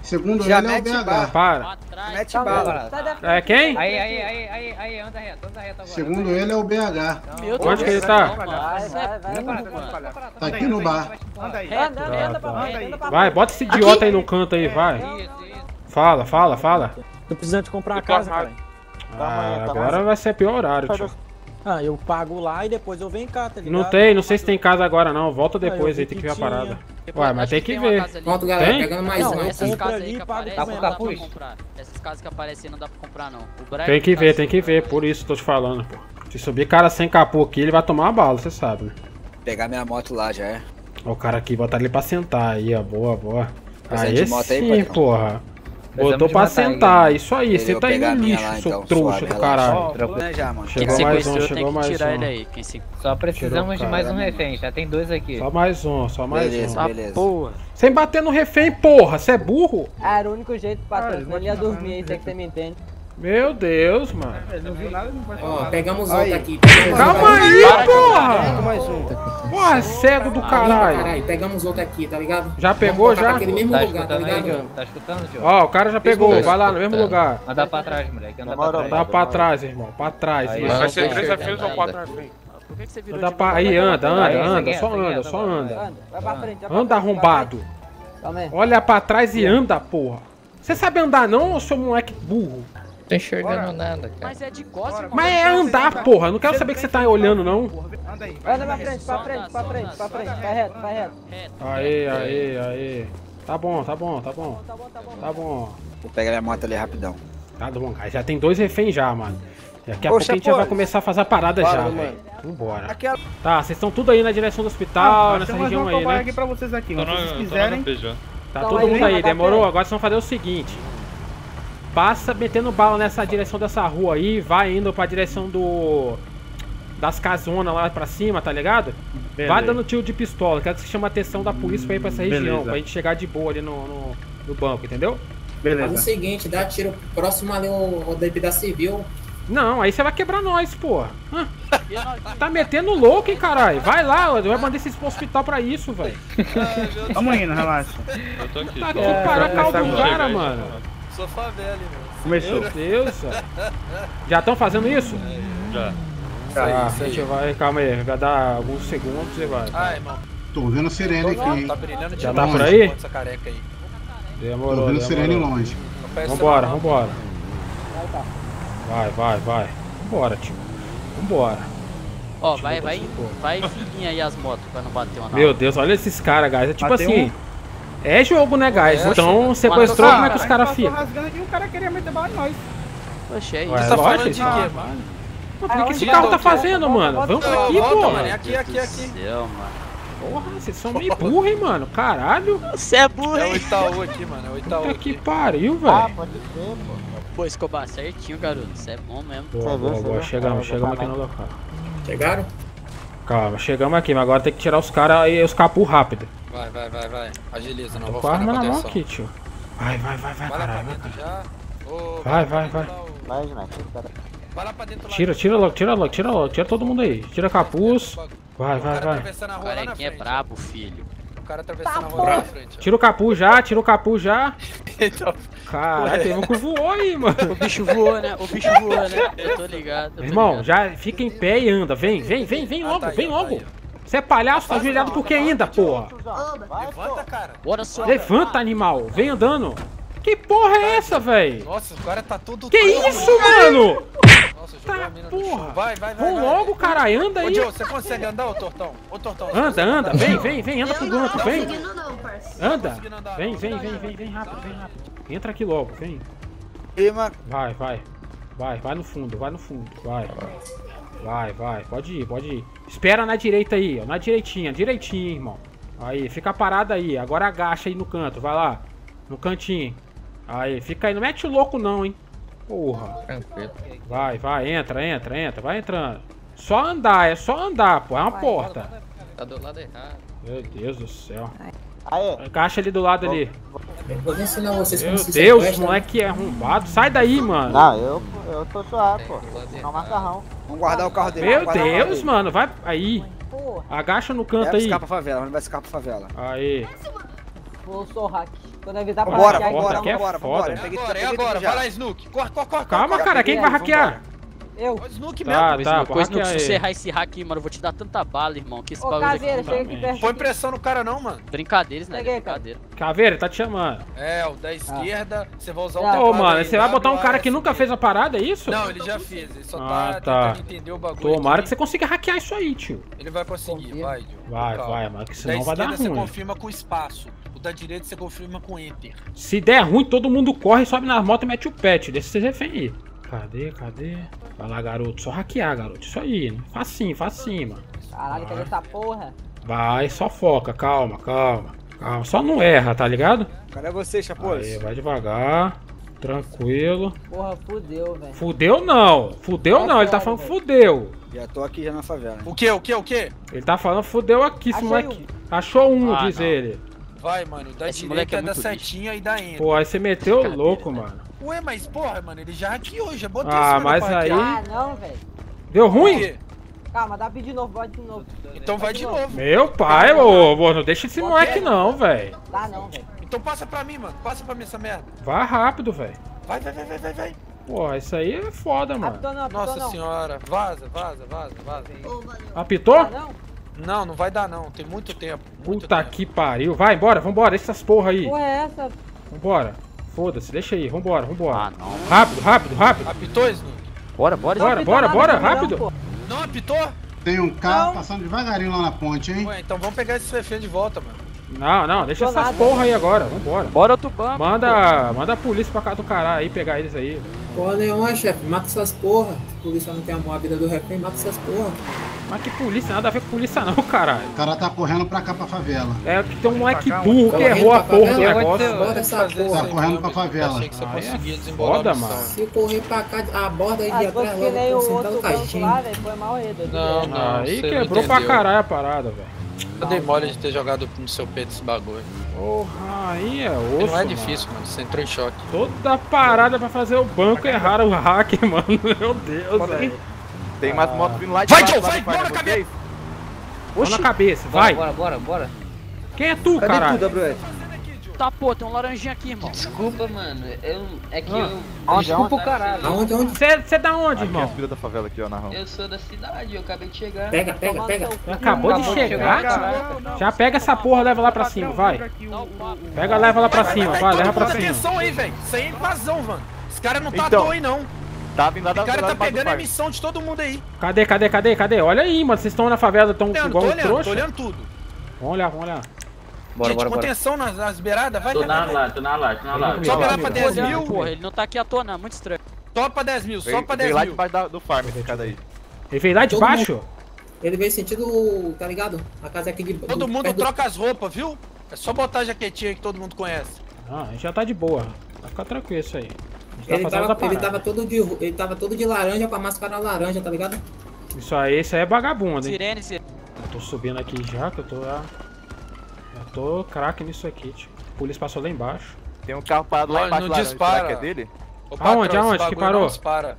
Segundo Já ele é o BH. Para. Mete bala. É quem? Aí, aí, aí, aí, aí, anda reto, anda reto agora. Segundo ele é o BH. Onde que ele tá? Tá aqui no bar. Anda aí. Anda, anda pra frente, Vai, bota esse idiota aí no canto aí, vai. Fala, fala, fala. Tô precisando de comprar uma casa, cara. Ah, agora vai ser pior horário, tio. Ah, eu pago lá e depois eu venho cá, tá ligado? Não tem, não sei se tem casa agora não. Volta Ah, depois aí, tem que ver a tinha. parada. Ué, mas tem que ver. Pronto, galera, Tem? pegando mais não, um. essas casas aí que aparecem com não dá pra comprar. Essas casas que aparecem aí não dá pra comprar, não. O Brian Tem que tá ver, tem que ver, por isso tô te falando, pô. Se subir cara sem capô aqui, ele vai tomar uma bala, você sabe, né? Pegar minha moto lá já é. Ó, o cara aqui, botar ele pra sentar aí, ó. Boa, boa. Aí aí, sim, patrão. porra. Botou pra ele, sentar, né? isso aí. Senta aí no lixo, lá, seu então, trouxa suave, do caralho. Ó, Tranquilo já, mano. Chegou Quem mais um, chegou tem que mais tirar um. ele aí. Quem se... Só precisamos de mais um refém, já tem dois aqui. Só mais um, só mais Beleza, um. beleza. Porra. Sem bater no refém, porra, você é burro? Ah, era o único jeito, patrão, senão ele ia dormir aí, sei que você me entende. Meu Deus, mano. Não viu nada, não pode Ó, pegamos Aí. outro aqui. pegamos Calma aí, porra! mais um. Porra, cego do Aí, caralho. pegamos outro aqui, tá ligado? Já pegou, já? Naquele mesmo Tá lugar, tá escutando aí, ligado? Diogo? Tá escutando, Diogo? Ó, o cara já pegou, vai lá no mesmo lugar. Anda pra trás, moleque. Anda pra trás. Dá pra trás, irmão, pra trás. Aí, vai ser três ou quatro? Por que, que você virou Anda pra... Aí, anda, anda, Aí, anda, só anda, anda, só anda. Vai pra frente, Anda arrombado. Aí. Olha pra trás e anda, porra. Você sabe andar não, ou seu moleque burro? Tô enxergando nada, cara. Mas é de costas, Mas é andar, porra. Não quero saber que você tá olhando, não. Anda pra frente, pra frente, pra frente, pra frente, vai reto, vai reto. Aê, aê, aê. Tá bom, tá bom, tá bom. Tá bom. Vou pegar minha moto ali rapidão. Tá bom, cara. Já tem dois reféns já, mano. Daqui a Ô, pouco a gente já vai começar a fazer a parada já, mano. velho. Vambora. Aquela... Tá, vocês estão tudo aí na direção do hospital, nessa tem mais região aí, né? aqui pra vocês aqui, Tô se vocês quiserem. Tá Então, todo aí mundo aí, demorou? Agora vocês vão fazer o seguinte. Passa metendo bala nessa direção dessa rua aí, vai indo pra direção do... Das casonas lá pra cima, tá ligado? Vai Beleza. dando tiro de pistola, quero que você chame a atenção da polícia pra ir pra essa região, Beleza. pra gente chegar de boa ali no, no, no banco, entendeu? Faz o Beleza. seguinte, dá tiro próximo ali o rodoviário da civil. Não, aí você vai quebrar nós, porra. Tá metendo louco, hein, caralho? Vai lá, vai mandar esses pro hospital pra isso, velho. Vamos indo, relaxa. Eu tô aqui. Tá aqui, para a calma do Chega cara, aí. mano. Sou favela, irmão. Começou. Meu Deus. Já estão fazendo isso? Já. Tá, isso a aí. gente vai, calma aí, vai dar alguns segundos e vai. Ah, irmão. Tô vendo sirene aqui, hein? Tá brilhando Já tá por aí? essa careca aí. Demorou, Tô vendo demorou. sirene longe. Peço Vambora, não. vambora. Vai, vai, vai. Vambora, tio. Vambora. Ó, vai, vai, vai fininha aí as motos pra não bater uma Meu. Deus, olha esses caras, guys. É tipo Matei assim. É jogo, né, guys? É, então oxe. sequestrou, Mas- como é que os caras ficam? rasgando aqui, o cara queria meter bala em nós. Poxa, é isso. Ué, Você tá falando de quê, mano? Mano, o que, que esse carro tá Onde? fazendo, mano? Vamos pra aqui, Volta, porra. mano, é aqui, aqui, aqui. Porra, vocês são meio burros, hein, mano? Caralho. Você é burro, É o hein? Itaú aqui, mano. É o Itaú Puta que pariu, velho. Pô, Escobar, certinho, garoto. Você é bom mesmo. Boa, boa, boa. Chegamos, chegamos aqui no local. Chegaram? Calma, chegamos aqui, mas agora tem que tirar os caras e os rápido. Vai, vai, vai, vai. Agiliza, não Tô vou com a ficar arma na na mão aqui, tio. Vai, vai, vai, vai, Vai caralho. já. Vai, pra vai, vai. lá, ô. Vai lá pra dentro lá. Tira, tira logo, tira logo, tira logo, tira todo mundo aí. Tira capuz. Vai, vai, cara vai. atravessando a O rua lá na carequinha é brabo, filho. O cara atravessando a rua na frente. ó. Tira o capuz já, tira o capuz já. Então, Caralho, teve um que voou aí, mano. O bicho voou, né? O bicho voou, né? Eu tô ligado. eu tô Irmão, ligado. já fica em pé e anda. Vem, vem, vem, vem Ah, logo, tá aí, vem tá logo. aí, Você é palhaço, tá ajoelhado por que ainda, porra? Levanta, cara. Bora só. Levanta, animal. Vem andando. Que porra é essa, velho? Nossa, o cara tá todo... Que isso, mano? Nossa, Tá, porra. Vai, vai, vai. Vão logo, caralho. Anda Ô, aí. Joe, você consegue andar, ô Tortão? Ô, Tortão. Anda, anda. Vem, vem, vem. Anda pro tô vem. conseguindo não, parceiro. Anda. Vem, vem, vem, vem, vem rápido, vem rápido. Entra aqui logo, vem. Vai, vai. Vai, vai no fundo, vai no fundo. Vai. Vai, vai. Pode ir, pode ir. Espera na direita aí, ó. Na direitinha, direitinho, irmão. Aí, fica parado aí. Agora agacha aí no canto, vai lá. No cantinho. Aí, fica aí. Não mete o louco não, hein. Porra. Tranquilo. Vai, vai, entra, entra, entra. Vai entrando. Só andar, é só andar, pô. É uma porta. Tá do lado errado. Meu Deus do céu. Agacha ali do lado ali. Eu vou ensinar vocês como Meu se Deus, moleque é arrombado. Sai daí, mano. eu, eu tô suave, pô. Não macarrão. Vamos guardar o carro dele. Meu carro Deus, dele. mano. Vai aí. Agacha no canto Vai aí. escapar pra favela, vai escapar pra favela. Aí. Vou sou hack. Quando avisar pra Vambora, hackear, porta vambora, aqui é Agora, é agora. Vai lá, Snook. Corre, corre, corre. Calma, corre, cara. Quem vai hackear? Eu. O Snook Tá, mesmo. tá, Snook, ô, Snook, se você errar esse hack aí, mano, eu vou te dar tanta bala, irmão, que esse Ô, bagulho aqui caveira, chega aqui perto. Põe pressão no cara não, mano. Brincadeira, isso não é Peguei, cara. brincadeira. Caveira, tá te chamando. É, o da esquerda, você vai usar o Ô, mano, aí, você vai botar um cara que nunca fez a parada, é isso? Não, ele já fez, ele só Ah, tá, tá. tentando entender o bagulho. Tomara aqui. que você consiga hackear isso aí, tio. Ele vai conseguir, vai, Diogo. Vai, vai, mano, que Da senão vai dar esquerda você ruim. confirma com espaço. O da direita você confirma com enter. Se der ruim, todo mundo corre, sobe nas motos e mete o pet. Deixa vocês refém aí. Cadê, cadê? Vai lá, garoto. Só hackear, garoto. Isso aí. né? Facinho, facinho, mano. Caralho, cadê essa porra? Vai, só foca. Calma, calma. Calma. Só não erra, tá ligado? Cadê você, Chapolis? Aí, vai devagar. Tranquilo. Porra, fudeu, velho. Fudeu não. Fudeu É não. Ele tá falando velho. fudeu. Já tô aqui já na favela. O que, o que, o que? Ele tá falando fudeu aqui, esse moleque. Achou um, Ah, diz não. ele. Vai, mano, da Esse moleque direita é da setinha e da enter. Pô, aí você meteu o louco, né? mano. Ué, mas porra, mano, ele já hackeou, já botou Ah, mas aí-. Ah, não, velho. Deu ruim? Calma, dá pra ir de novo, pode de novo. Então vai de novo. Meu pai, ô, ô, não deixa esse moleque não, velho. Dá não, velho. Então passa pra mim, mano. Passa pra mim essa merda. Vai rápido, velho. Vai, vai, vai, vai, vai, vai. Pô, isso aí é foda, mano. Apitou não, apitou Nossa não. senhora. Vaza, vaza, vaza, vaza. Apitou? Não? Não, vai dar não. Tem muito tempo. Muito Puta tempo. que pariu. Vai, embora, vambora. Essas porra aí. Porra é essa? Vambora. Foda-se, deixa aí. Vambora, vambora. Ah, não. Rápido, rápido, rápido. Apitou, Snook? Bora, bora, Bora, apitou bora, nada, bora, não, rápido. pô. Não apitou? Tem um carro Não. passando devagarinho lá na ponte, hein? Ué, então vamos pegar esse refém de volta, mano. Não, não, deixa essas nada. porra aí agora. Vambora. Bora outro banco. Manda, manda a polícia pra cá do caralho aí pegar eles aí. Porra nenhuma, chefe. Mata essas porra. Se a polícia não quer amor a vida do refém, mata essas porra. Mas que polícia? Nada a ver com polícia não, caralho. O cara tá correndo pra cá pra favela. É que tem um moleque burro que errou a porra do negócio. Bora essa porra. Tá aí, correndo pra favela. Achei que você Aí é conseguia desembolar foda, a mano. Se correr pra cá, aborda aí Ah, de fosse atrás que logo, nem o caixinho. lá, velho, foi mal redo. Não, não. Aí quebrou pra caralho a parada, velho. Eu dei mole de ter jogado no seu peito esse bagulho. Porra, aí é osso, não é mano. difícil, mano. Você entrou em choque. Toda parada pra fazer o banco erraram o hacker, mano. Meu Deus, velho. Tem mais moto vindo lá de Vai, Joe, vai, bora, cabeça. Mão na cabeça, vai. bora, bora, bora. Quem é tu, Cadê caralho? tu, WS? Tá, pô, tem um laranjinha aqui, irmão. Desculpa, mano. Eu, é que Ah. eu. Onde, Desculpa onde? o caralho. Aonde, aonde? Você é da onde, Aqui é irmão? da favela aqui, ó, na rua. Eu sou da cidade, eu acabei de chegar. Pega, pega, pega. Acabou de chegar? chegar, Já pega essa porra, leva lá pra cima, vai. Pega, leva lá pra cima, vai, leva pra Presta cima. atenção aí, velho. Isso aí é invasão, mano. Esse cara não tá Então, à toa aí, não. Tá vindo lá da O cara tá pegando a missão de todo mundo aí. Cadê, cadê, cadê, cadê? Olha aí, mano. Vocês estão na favela, estão igual um olhando, tô trouxa. olhando tudo. Vamos olhar, vamos olhar. Bora, Gente, bora, bora. contenção nas, nas beiradas, vai, Tô vai, na lá, tô na lá, tô na lá. Sobe lá pra vai. 10 Olhando, mil. porra, ele não tá aqui à toa, não. Muito estranho. Sobe pra 10 mil, sobe Veio, pra veio 10 lá mil. debaixo da- do farm cara aí. Ele veio lá de Todo baixo? Ele veio sentido, tá ligado? A casa aqui de Todo do- mundo do- troca as roupas, viu? É só botar a jaquetinha que todo mundo conhece. Ah, a gente já tá de boa. Vai ficar tranquilo isso aí. A gente tá Ele tava, ele tava todo de ele tava todo de laranja com a máscara laranja, tá ligado? Isso aí, isso aí é vagabundo, hein? Sirene, sirene. Eu tô subindo aqui já, que eu tô já... Tô craque nisso aqui, tio. A polícia passou lá embaixo. Tem um carro parado lá Não, embaixo não dispara. Que é dele? Ô, Aonde, aonde que parou? dispara.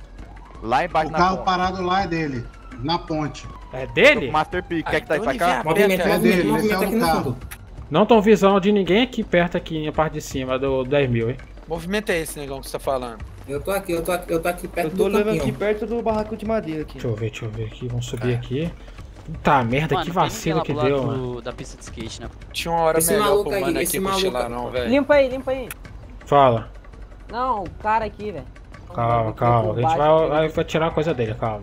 Lá embaixo O na carro ponte. parado lá é dele, na ponte. É Tô dele? Master P, quer que tá aí então pra cá? Movimento, é dele, movimento é aqui no fundo. Não tão visão de ninguém aqui perto aqui, na parte de cima do 10 mil, hein? Movimento é esse, negão, que você tá falando. Eu tô aqui, eu tô aqui, eu tô aqui Eu perto tô do olhando aqui campinho. perto do barraco de madeira aqui. Deixa eu ver, deixa eu ver aqui. Vamos subir aqui. Puta merda, Mano, que vacilo que deu, mano. Da pista de skate, né? Tinha uma hora Esse melhor maluco pro aí, mano esse aqui cochilar, não, velho. Limpa aí, limpa aí. Fala. Não, o cara aqui, velho. Calma, calma. A gente vai, vai, vai tirar a coisa dele, calma.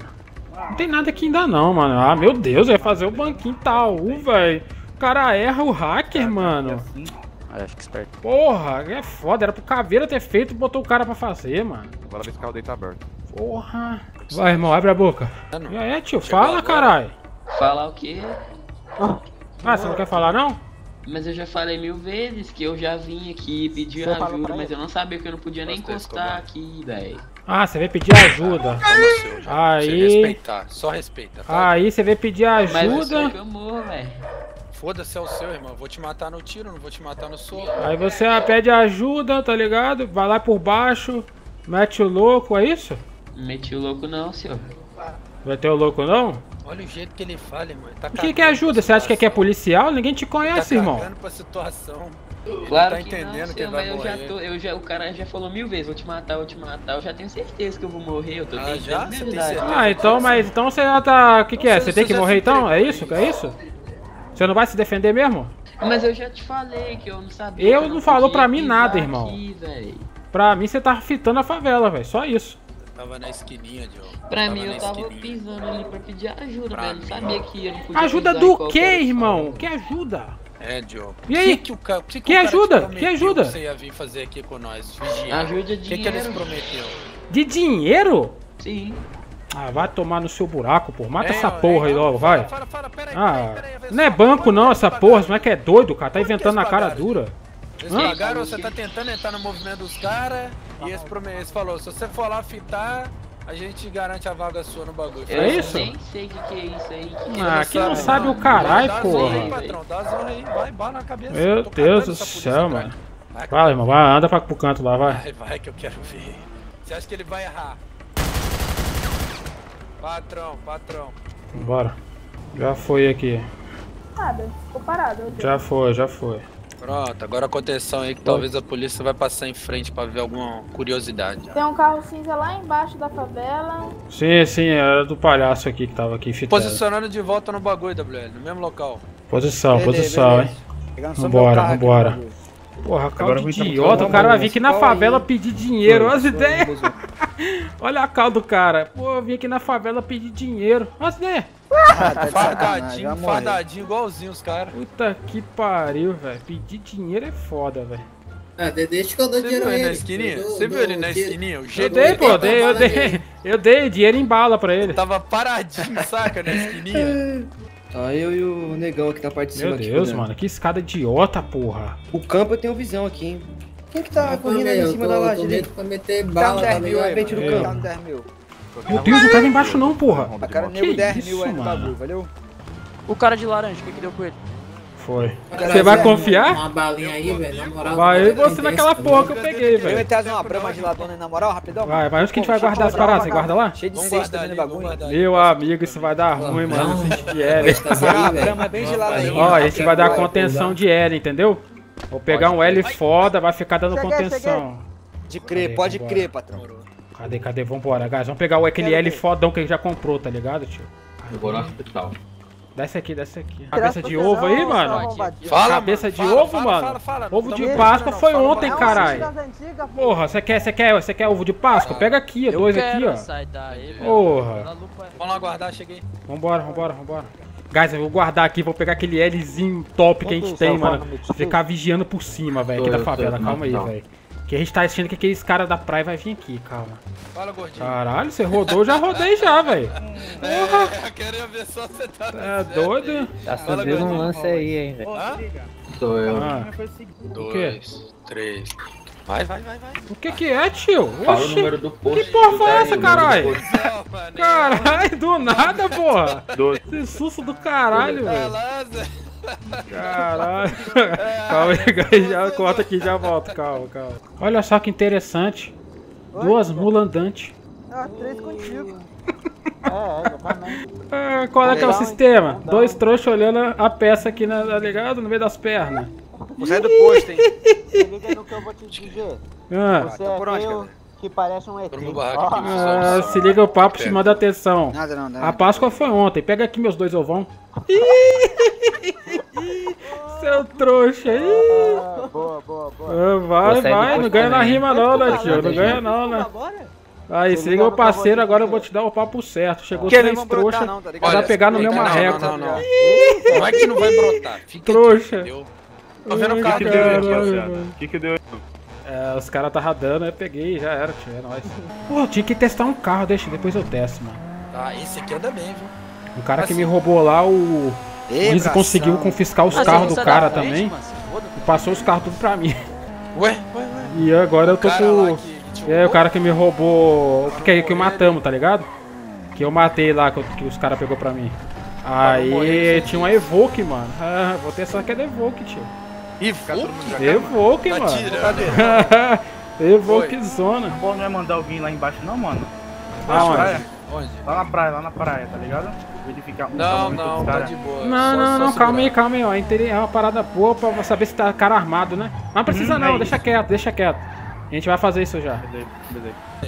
Não tem nada aqui ainda não, mano. Ah, meu Deus, vai fazer o banquinho Itaú, velho. O cara erra o hacker, mano. Ah, acho que esperto. Porra, é foda. Era pro Caveira ter feito e botou o cara pra fazer, mano. Bora ver se o carro dele tá aberto. Porra. Vai, irmão, abre a boca. E aí, tio, fala, agora. caralho. Falar o quê? Ah, você não quer falar, não? Mas eu já falei mil vezes que eu já vim aqui pedir Você ajuda, mas eu não sabia que eu não podia nem encostar aqui, velho. Ah, você veio pedir ajuda. Seu, já. Aí- Você respeitar, só respeita, tá? Aí você veio pedir ajuda. Foda-se é o seu, irmão. Vou te matar no tiro, não vou te matar no soco. Aí você pede ajuda, tá ligado? Vai lá por baixo, mete o louco, é isso? Meti o louco não, senhor. Vai ter o louco não? Olha o jeito que ele fala, irmão. Ele Tá O que, que é ajuda? Você acha que aqui é policial? Ninguém te Tá conhece, irmão. cagando pra situação. Claro tá que entendendo não, que ele senhor, vai mas eu já tô, eu já, o cara já falou mil vezes, vou te matar, vou te matar, eu já tenho certeza que eu vou morrer, eu tô Ah, já? de Você tem certeza? Ah, então, mas então você já tá. O que, que é? Você se tem que você morrer então? É isso? É isso? Você não vai se defender mesmo? Mas eu já te falei que eu não sabia. Eu que não falou pra mim nada, irmão. aqui. Pra mim você tá fitando a favela, velho. Só isso. Tava na esquininha, Diogo. Pra Tava mim eu tava esquininha. pisando ali pra pedir ajuda, Pra velho. Não mim, sabia que eu não podia Ajuda do local. irmão? Que ajuda? É, Diogo. E aí? Que que o ca... que que Que o cara te ajuda? Que ajuda? Você ia vir fazer aqui com nós, vigiar. Ajuda O que, que eles dinheiro. prometeu? De dinheiro? Sim. Ah, vai tomar no seu buraco, pô. Mata É, essa ó, porra aí é, logo, fala, vai. fala, fala, peraí, Ah, peraí, peraí, não é banco não, essa porra. Esse moleque é doido, cara. Tá inventando na cara dura. Eles pagaram, você tá tentando entrar no movimento dos caras e eles, eles falou, se você for lá fitar, a gente garante a vaga sua no bagulho. Eu É isso? nem sei o que, que é isso aí. Que Ah, que não sabe o caralho, Dá a zona porra. aí, patrão, dá zona aí, vai, bala na cabeça. Meu Deus do céu, mano. Vai, Vai, irmão. Vai, anda pra, pro canto lá, vai. Vai, vai que eu quero ver. Você acha que ele vai errar? Patrão, patrão. Bora. Já foi aqui. Nada, ficou parado. Já foi, já foi. Pronto, agora atenção aí que talvez a polícia vai passar em frente pra ver alguma curiosidade. Tem um carro cinza lá embaixo da favela. Sim, sim, era do palhaço aqui que tava aqui fitando. Posicionando de volta no bagulho, WL, no mesmo local. Posição, Beleza, posição, beleza. hein. Vambora, vambora. Porra, Agora caldo eu vou entrar pro idiota. O cara vai vir aqui na favela aí? pedir dinheiro. Olha as ideias. Olha a caldo do cara. Pô, eu vim aqui na favela pedir dinheiro. Olha as ideias. Fardadinho, fardadinho, igualzinho os caras. Puta que pariu, velho. Pedir dinheiro é foda, velho. Ah, de- deixa que eu dou Você dinheiro viu ele na esquininha? Eu Você viu ele na esquininha? O eu jeito Eu dei, pô, eu dinheiro dei, eu dei. Eu dei dinheiro em bala pra ele. Tava paradinho, saca, na esquininha. Tá eu e o negão tá participando Meu aqui. Deus, cuidando. mano, que escada idiota, porra. O campo eu tenho visão aqui, hein. Quem que tá Eu correndo ali em eu cima tô- da eu tô laje pra meter Tá bala, um tá 10 mil aí, ligado? frente do Eu. campo. Tá um 10 mil. Meu Deus, não cai lá embaixo não, porra. A cara Que nego 10 isso, mil bagulho, valeu? O cara de laranja, o que que deu com ele? Foi. Você vai confiar? Uma balinha aí, velho, na moral. Vai, eu você naquela porra que eu peguei, Eu velho. ia trazer uma brama geladona aí na moral, rapidão. Vai, mas onde que a gente vai guardar as eu paradas? Você guarda lá? Cheio de cesta guardar dentro do ali, vamos bagulho. Meu amigo, isso vai dar ruim, mano. não. Se a velho. brama bem gelada aí. Ó, a gente vai dar contenção de L, entendeu? Vou pegar um L foda, vai ficar dando contenção. De crer, pode crer, patrão. Cadê, cadê? Vambora, guys. Vamos pegar o aquele L fodão que ele já comprou, tá ligado, tio? Eu vou no hospital. Desce aqui, desce aqui. Cabeça de ovo aí, mano? Fala, Cabeça de fala, ovo, fala, mano? Ovo de tá Páscoa foi ontem, mais. caralho. Porra, você quer, você quer, você quer ovo de Páscoa? Pega aqui, ó, dois aqui, ó. sai daí, velho. Porra. Lupa é- Vamos lá guardar, cheguei. Vambora, vambora, vambora. Guys, eu vou guardar aqui, vou pegar aquele Lzinho top que a gente tem, mano. Ficar vigiando por cima, velho, aqui da favela. Calma aí, velho. Que a gente tá achando que aqueles caras da praia vai vir aqui, calma. Fala, gordinho. Caralho, você rodou, já rodei já, velho. É, eu queria ver só você tá É doido? Tá subindo um lance aí, hein, velho. Hã? Sou eu. Ah, Dois, três. Vai, vai, vai, vai. o que que é, tio? Fala o número do posto. Que porra foi Tá essa, caralho? Caralho, do nada, porra. Doze. Esse susto do caralho, Vai velho. Caralho. Calma aí, já corta aqui, já volto. Calma, calma. Olha só que interessante. Duas mulas andantes. Ah, três contigo. Ah, qual é que é o sistema? Dois trouxas olhando a peça aqui, na, tá ligado? No meio das pernas. Vou sair do posto, hein. Se liga no que eu vou te dizer. Ah, Você tá por é onde, feio cara? Que parece um ET. Aqui, ah, se liga o papo chamando a atenção. Nada não, nada. A Páscoa foi ontem. Pega aqui meus dois ovão. Seu trouxa aí. Ah, boa, boa, boa. Ah, vai, vai. Não depois ganha na rima não, né, tio? Não ganha não, né? Aí, se liga o parceiro, agora eu vou te dar o papo certo. Chegou Porque três não, tá pegar no meu marreco. Não, não, não. Não é que não vai brotar. Fica Trouxa. Tô vendo o carro que dele deu aí, aqui, ó. caralho, rapaziada? O que que deu aí? É, os caras tava dando, eu peguei, já era, tio, é nóis. Pô, tinha que testar um carro, deixa, depois eu testo, mano. Tá, esse aqui anda bem, viu? O cara que Assim. me roubou lá, o... Bração. conseguiu confiscar os Ah, carros do cara frente, também. mano. E passou os carros tudo pra mim. Ué, ué, ué. E agora eu tô com... que- que É, o cara que me roubou... Que, que matamos, tá ligado? Que eu matei lá, que, eu- que os caras pegou pra mim. Aí morrer, tinha uma Evoque, mano. Ah, vou ter só que é da Evoque, tio. Já Evoque, Tá mano. tirando. Evoque zona. Pô, não é mandar alguém lá embaixo não, mano? Aonde? praia? Onde? Lá na praia, lá na praia, tá ligado? verificar um Não, não, tá de boa. Não, Só- não, só não, calma aí, calma aí, ó. É uma parada boa pra saber se tá cara armado, né? Mas não precisa Hum, não, é deixa isso. quieto, deixa quieto. A gente vai fazer isso já. Beleza,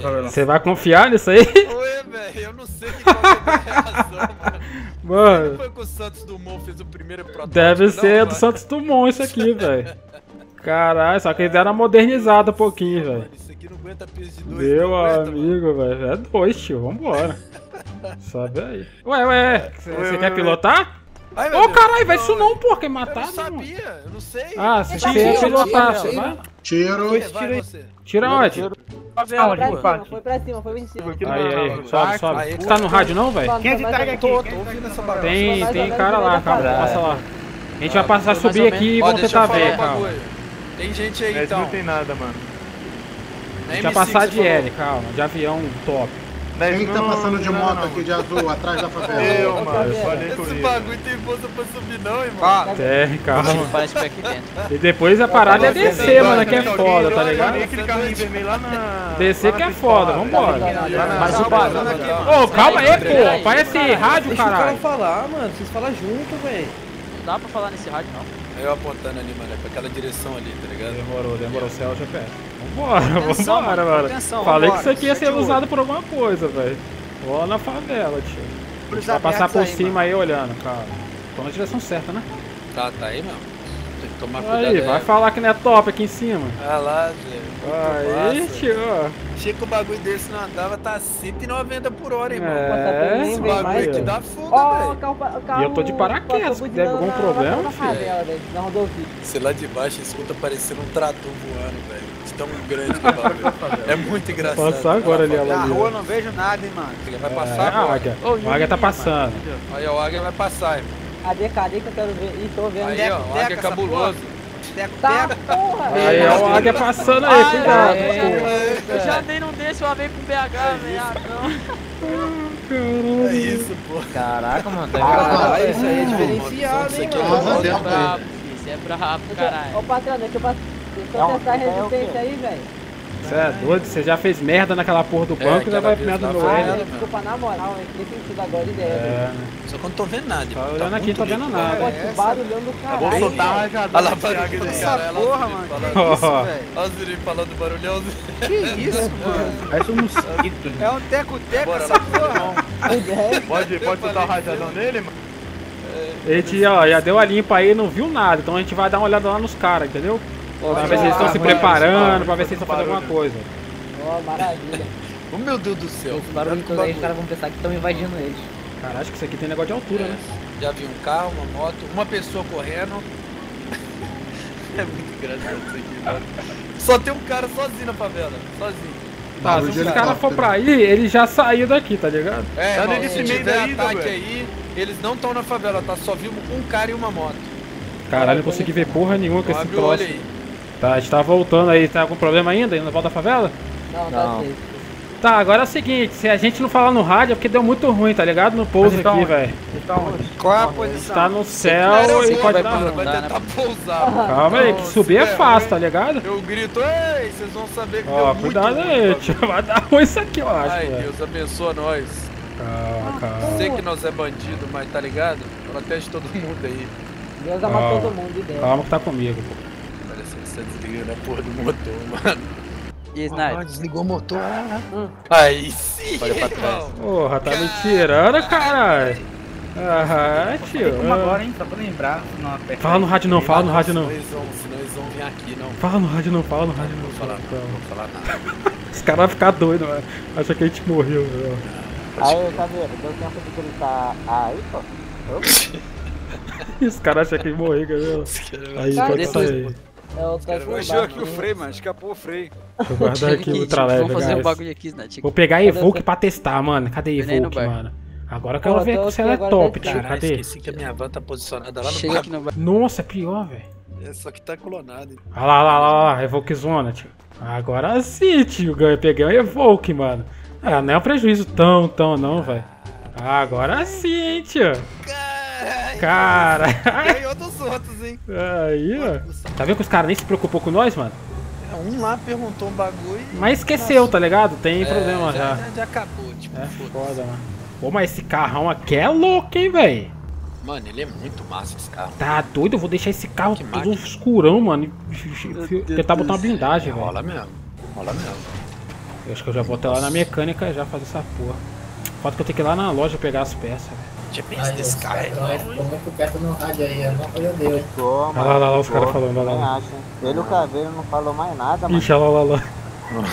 beleza. Você vai confiar nisso aí? Oi, velho, eu não sei que qual que é a reação, mano. Mano. Não foi que o Santos Dumont fez o primeiro protótipo, Deve não, ser do mano? Santos Dumont isso aqui, velho. Caralho, só que eles deram uma modernizada um pouquinho, velho. Isso aqui não aguenta peso de dois, Meu não aguenta, amigo, velho. É dois, tio. Vambora. Sobe aí. Ué, ué. Você quer ué, pilotar? Ai, Ô, Deus. caralho, vai isso não, pô. Quem matar, Eu não sabia, eu não sei. Ah, você Tira, quer pilotar, você tira. vai? Tiro. Vai você. Tira onde? Foi pra cima, foi pra cima, foi pra cima. Aí, aí, sobe, sobe. Você tá no rádio não, velho? Quem é que tá aqui? Tô, tô ouvindo essa bagunça. Tem, tem cara lá, calma, passa lá. A gente vai Ó, passar, mais subir aqui e vamos tentar ver, calma. Tem gente aí, então. não tem nada, mano. A gente vai passar de L, calma, de avião top. Quem que tá Não, passando de não, moto não. aqui de azul, atrás da favela? Eu, mano, falei com Esse ele. bagulho tem força pra subir não, irmão. Ah, Tem, calma. Parece que foi aqui dentro. E depois a parada é descer, mano, que é foda, tá ligado? Tem aquele carrinho vermelho lá na... Descer que é foda, vambora. Mas o barulho Ô, calma aí, pô. Parece rádio, Deixa o cara caralho. falar, mano. Vocês falam junto, velho. Não dá pra falar nesse rádio, não. Eu apontando ali, mano, é pra aquela direção ali, tá ligado? Demorou, demorou, céu GPS. Vambora, Atenção, vambora, mano, mano. atenção, Falei que vambora. isso aqui ia ser usado por alguma coisa, velho. Vou na favela, tio. Vai passar por aí, cima aí olhando, cara. Tô na direção certa, né? Tá, tá aí, meu. Tomar cuidado Aí, vai falar que não é top aqui em cima. Ah lá, velho. Aí, tio. Achei que o bagulho desse não andava, tá 190 por hora, irmão. É, Esse esse bagulho aqui dá fuga, Ó, velho. o carro, carro. E eu tô de paraquedas, passou deve algum na- problema, na filho. favela, velho, na rodovia. Sei lá de baixo, escuta parecendo um trator voando, velho. De tão grande que é o bagulho. É muito engraçado. Passar agora ali, Na rua não vejo nada, hein, mano. Ele vai É, passar agora. águia. O águia tá passando. Aí, ó, o águia vai passar, irmão. Cadê, cadê que eu quero ver? Ih, tô vendo. Aí, ó, o águia é cabuloso. Teco, Tá, porra. Aí, ó, o águia passando aí, cuidado, é. Eu já andei num desse uma vez com BH, velho. Ah, não. É isso, pô. Caraca, mano, tá Caralho, isso aí é diferenciado, Isso hein, é mano. Isso é brabo, filho, isso é brabo, caralho. Ô, patrão, deixa eu passar. Deixa eu Não, testar a é resistência aí, velho. Você é doido? Você já fez merda naquela porra do É, banco e já vai merda lá no foi L. Ah, desculpa, na moral, hein? Tem sentido agora ideia. É, né? Só que eu não tô vendo nada. Tá olhando aqui, muito não tô vendo nada. velho. Pô, que barulhão do Vou caralho. soltar rajadão Olha lá, nesse águia barulho cara. Porra, mano. Olha o Zurinho falando barulhão. Que isso, mano? Parece um mosquito. É um teco-teco essa lá, porra. Pode, pode soltar o rajadão nele, mano? A gente, ó, já deu a limpa aí, não viu nada. Então a gente vai dar uma olhada lá nos caras, entendeu? Pra ver se eles estão se preparando, pra ver se eles estão fazendo alguma coisa. Ó, maravilha. Oh, meu Deus do céu. Esse barulho todo aí, os caras vão pensar que estão invadindo eles. Cara, acho que isso aqui tem negócio de altura, né? Já vi um carro, uma moto, uma pessoa correndo. É muito engraçado isso aqui, mano. Só tem um cara sozinho na favela. Sozinho. Tá, se os caras for pra aí, ele já saiu daqui, tá ligado? É, Tá irmão, nesse se meio daí, ataque velho. aí, eles não estão na favela, tá? Só vimos um cara e uma moto. Caralho, não consegui ver porra nenhuma com esse olho troço. aí. Tá, a gente tá voltando aí, tá com problema ainda? Ainda volta da favela? Não, tá Não. Tá, agora é o seguinte, se a gente não falar no rádio é porque deu muito ruim, tá ligado? No pouso então aqui, velho. Tá onde? Qual é a A gente posição? tá no céu e pode dar ruim. vai tentar pousar. Calma aí, que subir é fácil, tá ligado? Eu grito, ei, vocês vão saber que Ó, deu muito cuidado ruim, aí, tio. Vai dar ruim isso aqui, eu acho, Ai. Deus abençoa nós. Calma, calma. Sei que nós é bandido, mas tá ligado? Protege todo mundo aí. Deus ama todo mundo, ideia. Calma que tá comigo, pô. Parece que você desligando a porra do motor, mano. E aí, Sniper? desligou o motor. Aí sim, Olha pra trás. Porra, tá me tirando, caralho. Ah, tio. Como agora, hein? Só pra lembrar. Não aperta Fala no rádio não, fala no rádio não. Senão eles vão, senão eles vão vir aqui, não. Fala no rádio não, fala no rádio não. Não vou falar, não, não vou falar nada. Os caras vão ficar doidos, mano. Acha que a gente morreu, velho. Aí, Caveira, deu tempo de gritar aí, pô? Os caras acham que morreu, entendeu? Aí pode sair. É o. Puxou aqui o freio, mano. Escapou o freio. Vou guardar aqui o ultraleve, Vamos fazer um bagulho aqui, Sniper. Vou pegar a Evoque pra testar, mano. Cadê a bar. mano? Agora eu quero Pô, ver tô se ela é top, tio. Cadê? esqueci que a minha van tá posicionada lá no Chega aqui no. Nossa, é pior, velho. É, só que tá clonado. Olha lá, lá, lá, lá, Evoque Zona, tio. Agora sim, tio. Eu peguei um Evoque, mano. Ah, não é um prejuízo tão, tão, não, velho. Agora sim, hein, tio. Cara. Ganhou dos outros, hein? Aí, ó. Tá vendo que os caras nem se preocupou com nós, mano? Um lá perguntou um bagulho e... Mas esqueceu, tá ligado? Tem É, problema já, já. já. já acabou, tipo, É foda, mano. Pô, mas esse carrão aqui é louco, hein, velho? Mano, ele é muito massa esse carro. Tá doido? Eu vou deixar esse carro Que todo máquina. escurão, mano. Tentar botar uma blindagem, velho. Rola mesmo. Rola mesmo. Eu acho que eu já vou até lá na mecânica já fazer essa porra. Falta que eu tenho que ir lá na loja pegar as peças, eu pensar desse carro aí. Tô muito perto no rádio aí, alguma coisa deu. Olha lá, lá, lá, os caras falando, olha lá. Ele e o Caveiro não falou mais nada, mano. Ixi, olha lá, olha lá.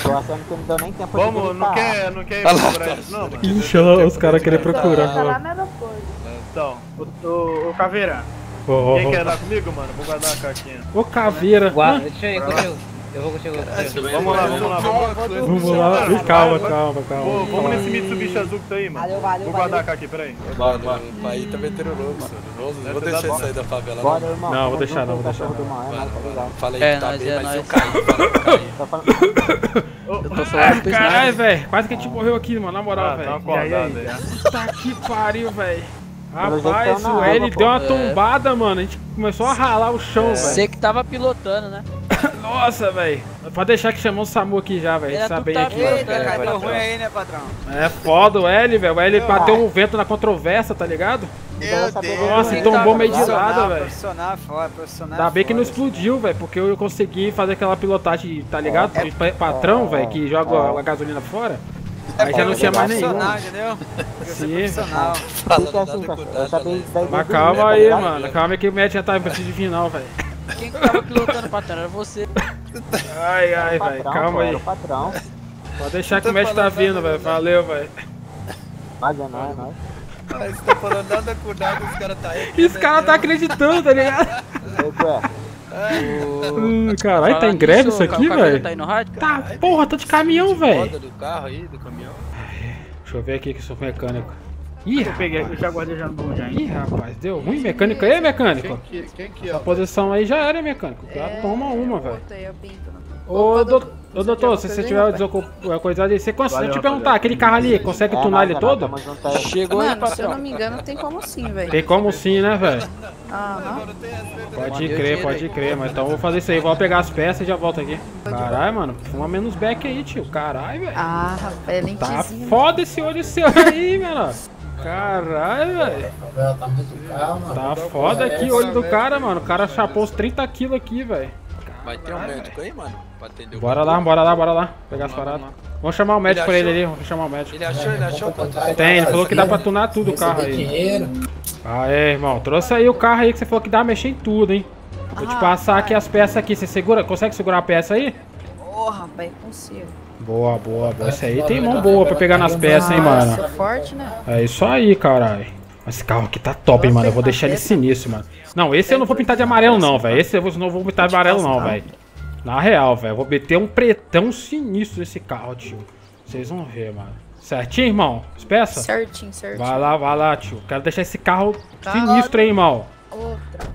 Tô achando que não deu nem tempo de Vamos, não quer, não quer Olha procurar eles, não, mano? Ixi, olha lá, os caras querem procurar. Tá lá no aeroporto. Então, o, o, o Caveira, ó, quem ó. quer andar comigo, mano? Vou guardar a cartinha. Ô, caveira. Guarda, deixa eu ir contigo. Eu vou contigo. Vamos lá, vamos lá, vamos lá. Vamos lá. Calma, calma, Vou- calma. vamos nesse Mitsubishi azul que tá aí, mano. Valeu, valeu, Vou guardar a carta aqui, peraí. Mano, o pai tá não vou deixar ele sair da favela, Bora, não. irmão. Não, vou deixar, não, vou deixar, é tá? Fala aí É, que tá nós, bem, é mas eu caí. Eu. Tá tô falando Caralho, velho. Quase que a gente morreu aqui, mano. Na moral, Ah, tá velho. acordado aí. Puta que pariu, velho. Rapaz, tá o L deu uma tombada, mano. A gente começou a ralar o chão, velho. Você que tava pilotando, né? Nossa, velho. Pode deixar que chamou o Samu aqui já, velho. Era Saber tá aqui. Eita, né, cara, deu patrão? ruim aí, né, patrão? É foda o L, velho. O L bateu um vento na controvérsia, tá ligado? Meu Deus. Nossa, Quem tombou meio de lado, velho. Profissional, é foda, profissional. Ainda é bem que não explodiu, velho, porque eu consegui fazer aquela pilotagem, tá ligado? Pa- patrão, velho, que joga a gasolina fora. Aí já não tinha mais nenhum. Profissional, entendeu? Sim. assim, Mas calma início, aí, tá mano. Calma aí que o médico já tá em de final, velho. Quem que tava pilotando, patrão? Era você. Ai, ai, o velho. Calma pô, aí. Era o patrão. Pode deixar que o médico tá vindo, velho. Valeu, velho. Mas é nóis, é nóis. Você tá falando nada com nada, os caras tá aí. Esse cara tá acreditando, tá ligado? Zé, Hum, Caralho, tá em greve isso aqui, velho? Tá rádio? Tá, porra, tô de caminhão, velho. Do carro aí, do caminhão. Deixa eu ver aqui que sou mecânico. Ih, Eu peguei aqui, já guardei já no bom já, hein? Ih, rapaz, deu ruim mecânico aí, mecânico? Quem que, quem que A é? posição aí já era, mecânico. Já toma uma, velho. Ô, do- ô, doutor, se você tiver desocupado, coisa aí, você consegue. Deixa eu perguntar, rapaziada. aquele carro ali, consegue é tunar ele é todo? aí. Chegou aí, Mano, se eu não me engano, tem como sim, velho. Tem como sim, né, velho? Aham. Pode crer, pode crer, mas então eu vou fazer isso aí, vou pegar as peças e já volto aqui. Caralho, mano, fuma menos back aí, tio. Caralho, velho. Ah, rapaz, é Tá lentezinho. foda esse olho seu aí, menor. Caralho, velho. Ela tá muito calma. Tá foda aqui o olho do cara, mano. O cara chapou os 30 quilos aqui, velho. Vai ter um médico aí, mano? Pra atender o Bora lá, bora lá, bora lá. Pegar as paradas. Vamos chamar o médico pra ele ali, vamos chamar o médico. Ele achou, ele achou. Tem, ele falou que dá pra tunar tudo o carro aí. Ah, é, irmão. Trouxe aí o carro aí que você falou que dá pra mexer em tudo, hein. Vou te Ah, passar aqui as peças aqui. Você segura? Consegue segurar a peça aí? Porra, rapaz, consigo. Boa, boa, boa. Esse aí tem mão boa pra pegar nas peças, hein, mano. Forte, né? É isso aí, caralho. Esse carro aqui tá top, hein, mano. Eu vou deixar ele sinistro, mano. Não, esse eu não vou pintar de amarelo, não, velho. Esse eu não vou pintar de amarelo, não, velho. Na real, velho. Eu vou meter um pretão sinistro nesse carro, tio. Vocês vão ver, mano. Certinho, irmão? As peças? Certinho, certinho. Vai lá, vai lá, tio. Quero deixar esse carro Tá sinistro aí, irmão. Outra.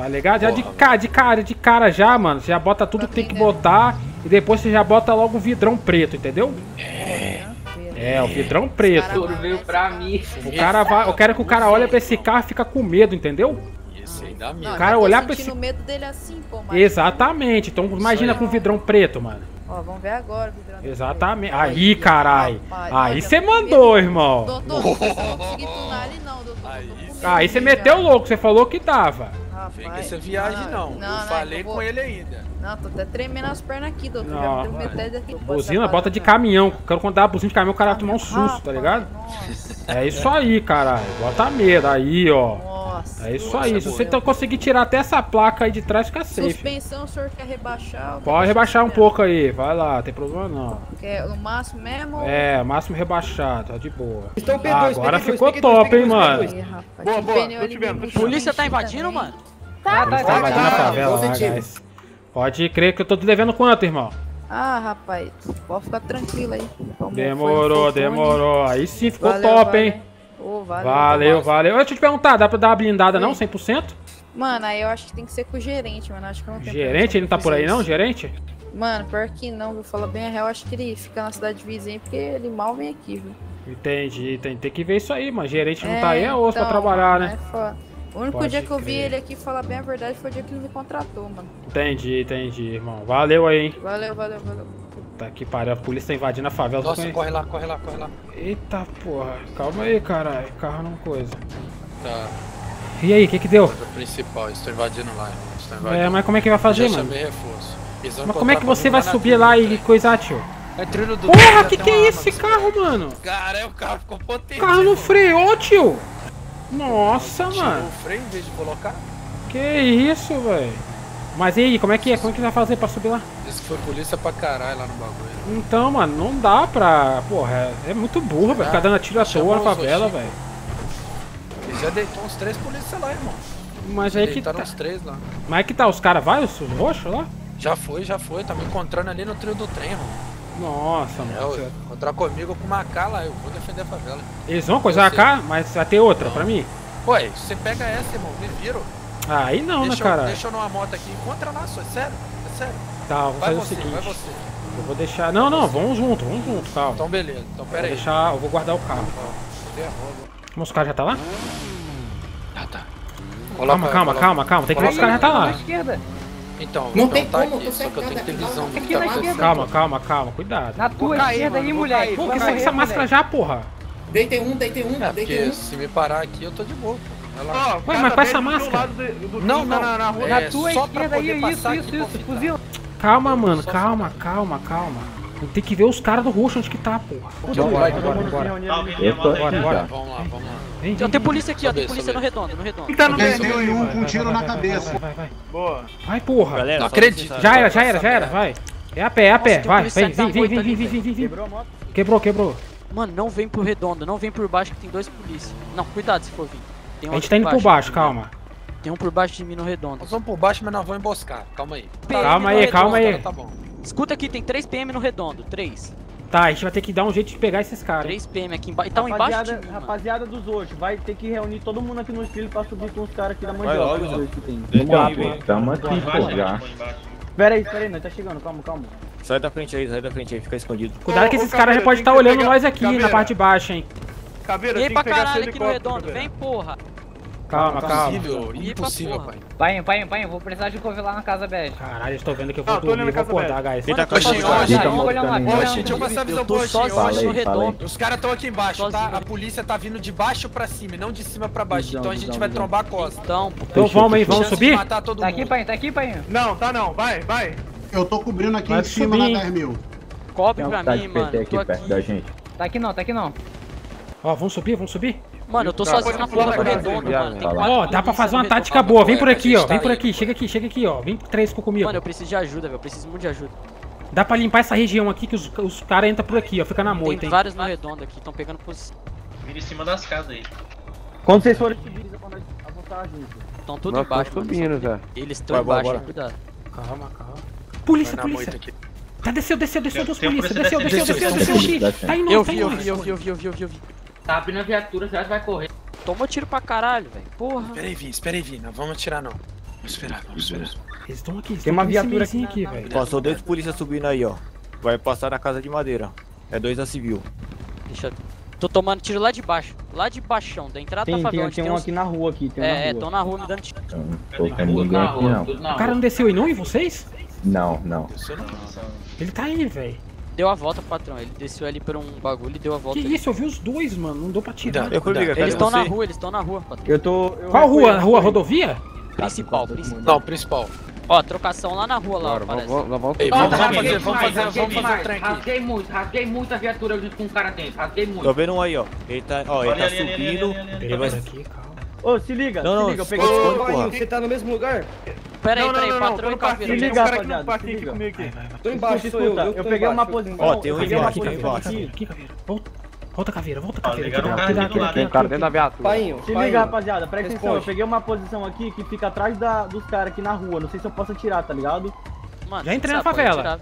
Tá ligado? Já de cara, de cara, de cara já, mano. Você já bota tudo que tem que botar e depois você já bota logo o vidrão preto, entendeu? É, o vidrão preto. Tudo veio pra mim. O cara vai, eu quero que o cara olhe pra esse carro e fica com medo, entendeu? Esse aí dá Não, medo. cara olhar pra esse- medo dele assim, pô, mas... Exatamente. Então imagina com vidrão preto, mano. Ó, vamos ver agora, Vidrão. Exatamente. Aí, carai. Aí você mandou, medo. irmão. Doutor, não vou conseguir tunar ele não, doutor. Aí, Aí você meteu louco, você falou que dava. Vem com essa viagem, não. Não, eu falei eu vou- com ele ainda. Não, tô até tremendo as pernas aqui, doutor. Não, Já me deu vai. metade daqui. Buzina, bota de caminhão. Quero quando dá a buzina de caminhão, o cara vai tomar um susto, tá ligado? É isso aí, caralho. Bota medo. Aí, ó. Nossa. É isso aí. Se você conseguir tirar até essa placa aí de trás, fica safe. Suspensão, o senhor quer rebaixar? Pode rebaixar um pouco aí. Vai lá, tem problema não. Quer no máximo mesmo? É, máximo rebaixado, tá de boa. Então, P2, Ah, agora P2, ficou P2, top, hein, P2, mano. Rapaz, Boa, boa. Polícia tá invadindo, mano? Tá, Eles tá invadindo a favela lá, positivo. guys. Pode crer que eu tô te devendo quanto, irmão? Ah, rapaz, pode ficar tranquilo aí. Demorou, demorou. Aí sim ficou Valeu, top, valeu. hein? Ô, valeu. Valeu, valeu. Deixa eu te perguntar, dá pra dar uma blindada não, 100%? Mano, aí eu acho que tem que ser com o gerente, mano. Acho que não tenho Gerente, ele não tá por aí não, gerente? Mano, pior que não, vou falar bem a real, acho que ele fica na cidade vizinha porque ele mal vem aqui, viu? Entendi, tem, tem que ver isso aí, mano. Gerente não É, tá aí, é osso pra então, trabalhar, mano, né? é foda. O único Pode dia que eu vi crer. ele aqui falar bem a verdade foi o dia que ele me contratou, mano. Entendi, entendi, irmão. Valeu aí, hein? Valeu, valeu, valeu. Puta que pariu, a polícia tá invadindo a favela. Nossa, corre lá, corre lá, corre lá. Eita porra, calma aí, caralho. Carro não coisa. Tá. E aí, o que que deu? O principal, estou invadindo lá, irmão. Invadindo. É, mas como é que vai fazer, mano? reforço. Mas como é que você vai subir lá e coisar, tio? É trilho do Porra, que que é esse carro, mano? Cara, é o carro ficou potente. O carro não freou, tio. Nossa, eu mano. o freio em vez de colocar? Que isso, velho. Mas e aí, como é que é? Como é que vai fazer pra subir lá? Diz que foi polícia pra caralho lá no bagulho. Então, mano, não dá pra... Porra, é, é muito burro, velho. Ficar dando tiro à toa na favela, velho. Ele já deitou uns três polícias lá, irmão. Mas aí que tá... uns três lá. Mas é que tá, os caras vai, os roxos lá? Já foi, já foi. Tá me encontrando ali no trio do trem, irmão. Nossa, é, mano. Encontrar comigo com uma AK lá, eu vou defender a favela. Eles vão coisar a AK, mas vai ter outra não. pra mim? Ué, você pega essa, irmão, me viram. Aí não, né, deixa né, cara? Eu, deixa eu numa moto aqui, encontra lá, só, é sério, é sério. Tá, vou fazer você, o seguinte. Vai você. Eu vou deixar. Não, não, vamos junto, vamos junto, calma. Então beleza, então pera aí. Vou deixar, eu vou guardar o carro. Vamos, o já tá lá? Já tá. Coloca, calma, calma, calma, calma, tem que ver se o já tá lá. Esquerda. Então, não então tem tá como, aqui, só que eu tenho do que tá acontecendo. Calma, calma, calma, cuidado. Na tua esquerda aí, mulher. Pô, que sai essa máscara já, porra? Deitei um, deitei um, é, deitei um. se me parar aqui, eu tô de boa, pô. Ela... Oh, Ué, mas com essa máscara? Do, do, não, não, na, na, rua. É na tua esquerda aí, isso, isso, isso, fuzil. Calma, mano, calma, calma, calma. Tem que ver os caras do roxo onde que tá, porra. Puta, bora, bora, bora. Eu tô bora. Vamos lá, vamos lá. Vem, vem, tem polícia aqui, ó. Tem polícia no redondo, no redondo. Tá no meio. um com um tiro na cabeça. vai vai Boa. Vai, porra. Não acredito. Já era, já era, já era, vai. É a pé, é a pé, vai. Vem, vem, vem, vem, tá vem, vem. Quebrou a moto. Quebrou, quebrou. Mano, não vem pro redondo, não vem por baixo que tem dois polícia. Não, cuidado se for vir. Tem um a gente tá indo por baixo, calma. Tem um por baixo de mim no redondo. Nós vamos por baixo, mas nós vamos emboscar. Calma aí. Calma aí, calma aí. Tá bom. Escuta aqui, tem 3 PM no redondo. 3. Tá, a gente vai ter que dar um jeito de pegar esses caras. 3 PM aqui tá embaixo. Então embaixo de mim, Rapaziada dos hoje, vai ter que reunir todo mundo aqui no estilo pra subir com os caras aqui da mandioca. Vai logo, que tem. Vamos lá, pô. Tamo aqui, pô, já. Pera aí, pera aí, nós tá chegando, calma, calma. Sai da frente aí, sai da frente aí, fica escondido. Cuidado que esses caras já podem estar tá olhando nós aqui na parte de baixo, hein. Caveira, Vem pra caralho aqui no redondo, vem porra. Calma, tá calma. Impossível, impossível, pai. Pai, pai, pai, vou precisar de cover lá na casa, Bege. Caralho, estou vendo que eu vou ah, dormir, vou acordar, guys. Ele tá com a gente, tá deixa eu passar a visão boa, redondo. Os caras estão aqui embaixo, tá? A polícia tá vindo de baixo pra cima, não de cima pra baixo. Então a gente vai trombar a costa. Então, então vamos, aí, vamos subir? Tá aqui, pai, tá aqui, pai. Não, tá não, vai, vai. Eu tô cobrindo aqui em cima na 10 mil. Cobre pra mim, mano. Tá aqui perto da gente. Tá aqui não, tá aqui não. Ó, vamos subir, vamos subir. Mano, eu tô sozinho na floresta. do redondo, mano. Tem quatro ó, dá pra fazer uma tática boa. Vem por aqui, ó. Vem por aqui. Chega aqui, chega aqui, ó. Vem três comigo. Mano, eu preciso de ajuda, velho. Eu preciso muito de ajuda. Dá pra limpar essa região aqui que os, os caras entram por aqui, ó. Fica na moita, Tem vários no redondo aqui. Estão pegando posição. Vira em cima das casas aí. Quando vocês forem subir, eles vão apontar a. Estão tudo embaixo, subindo, velho. Eles estão embaixo, né, cuidado. Calma, calma. Polícia, polícia. Tá, desceu, desceu, desceu, dos polícia. Desceu, desceu, desceu, desceu. Né? Tá indo, tá indo. Eu vi, eu vi, eu vi, eu vi, eu vi. Tá abrindo a viatura, já vai correr? Toma tiro pra caralho, velho. Porra. Espera aí, Vini, espera aí, Vini. Não vamos atirar, não. Vamos esperar, vamos esperar. Eles estão aqui, eles Tem uma viatura aqui, aqui velho. Passou dois polícia subindo aí, ó. Vai passar na casa de madeira. É dois da civil. Deixa eu... Tô tomando tiro lá de baixo. Lá de baixão, da entrada tem, da favela. Tem, tem, tem um uns... aqui na rua aqui, tem um É, é tão na rua me dando tiro. Não, tô com ninguém aqui, não. O cara não desceu aí não, e vocês? Não, não. Ele tá aí, velho deu a volta pro patrão. Ele desceu ali por um bagulho e deu a volta. Que ali. isso, eu vi os dois, mano. Não deu pra tirar. Eu eles estão na rua, eles estão na rua, patrão. Eu tô. Eu Qual rua? Rua rodovia? Principal, tá, principal. Tá. Não, principal. Ó, trocação lá na rua, lá, claro, parece. Vamos, vamos, vamos, Ei, vamos, vamos fazer, vamos fazer, vamos fazer, fazer trem Rasguei muito, rasguei muito a viatura junto com um cara dentro, rasguei muito. Tô vendo um aí, ó. Ele tá, ó, ele tá subindo. Ele vai aqui, cara. Ô, se liga, não, se não, liga, eu peguei o Painho, você tá no mesmo lugar? Pera aí, pera aí, patrão e caveira. Se liga, rapaziada, se liga. Tô embaixo, sou eu, eu peguei uma posição. Ó, tem um embaixo, tem um. Aqui, caveira, volta. Volta caveira, volta caveira. Tem um cara né? dentro da viatura. Painho, se liga, rapaziada, presta atenção. Eu peguei uma posição aqui que fica atrás da, dos caras aqui na rua. Não sei se eu posso atirar, tá ligado? Mano, já entrei na favela. Tá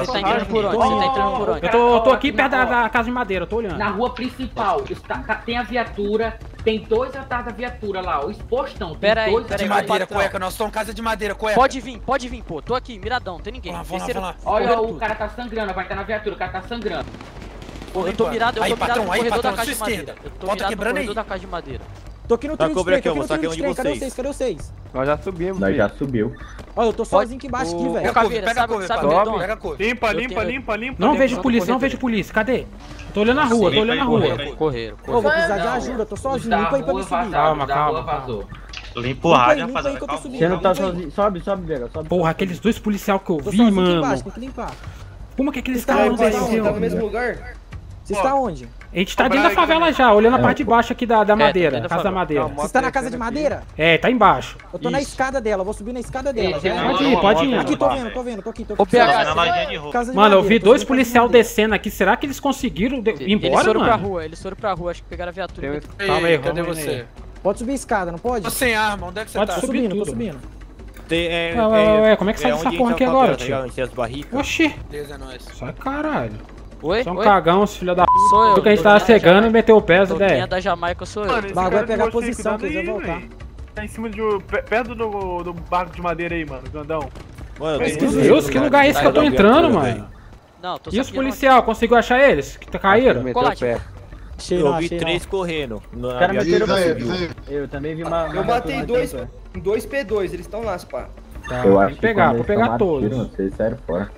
Você tá entrando por onde? Você tá entrando por onde? Eu tô, tô aqui perto da, da, casa de madeira, eu tô olhando. Na rua principal, está, tem a viatura, tem dois atrás da viatura lá, ó, expostão. Pera aí, pera aí. De madeira, cueca, nós estamos casa de madeira, cueca. Pode vir, pode vir, pô, tô aqui, miradão, tem ninguém. Lá, vou lá, vou lá. Olha, o cara tá sangrando, vai estar na viatura, o cara tá sangrando. Eu tô mirado, eu tô mirado no corredor da casa de madeira. Eu tô mirado no corredor da casa de madeira. Tô aqui no Tá, trilho de trem, aqui, tô aqui no trilho de trem. Cadê vocês. vocês? Cadê vocês? Nós já subimos. Nós já subiu. Ó, eu tô sozinho aqui embaixo aqui, velho. Pega a couve, pega a couve, pega a couve. Limpa, limpa, limpa, limpa. Não vejo polícia, não vejo polícia. Cadê? Tô olhando a rua, tô olhando a rua. Correram, correram. Ô, vou precisar de ajuda, tô sozinho. Limpa aí pra me subir. Calma, calma, calma. Limpa o Limpa aí, rádio, limpa aí rapaziada. Você não tá sozinho. Sobe, sobe, Vega. Sobe. Porra, aqueles dois policial que eu Tô vi, sozinho aqui mano. embaixo, tem que limpar. Como que aqueles tá caras não você tá? Tá no mesmo lugar? Você está onde? A gente tá dentro da favela já, olhando a parte de baixo aqui da, da É, madeira, dentro da casa da madeira. Você está na casa de madeira? É, tá embaixo. Eu tô na escada dela, eu vou subir na escada dela. Pode ir, pode ir. Aqui, tô vendo, tô vendo, tô aqui, tô aqui. Ô, PH, Mano, eu madeira, vi dois pra policial madeira. descendo aqui. Será que eles conseguiram de- ir Eles embora, foram pra mano? rua, eles foram pra rua, acho que pegaram a viatura. Calma aí, cadê você? aí. Pode subir a escada, não pode? Tô sem arma, onde é que você Pode tá? Tô subindo, tô subindo. Tem, é, Ué, ué, ué, como é que sai dessa porra tá aqui agora, tio? tá barricas. Oxi, Beleza, é nóis. sai caralho. Oi? Só um Oi? cagão, esse filho da p. Sou eu. Viu que a gente tava da chegando e meteu o pé, essa ideia. da Jamaica sou eu. Mano, esse Bagulho cara é pegar você, posição, que eles vão voltar. Tá em cima de. pe- perto do, do barco de madeira aí, mano, grandão. Mano, Meu muito Deus, que lugar é esse que eu tô entrando, mano? Não, tô E os policial, conseguiu achar eles? Que caíram? Meteu o pé. Achei Eu não, vi três correndo. Os caras viatura meteram pé. Eu também vi uma. Eu matei dois, dois P2, eles estão lá, pá. Tá, Eu acho que pegar, vou pegar todos. Tiro, vocês saíram fora.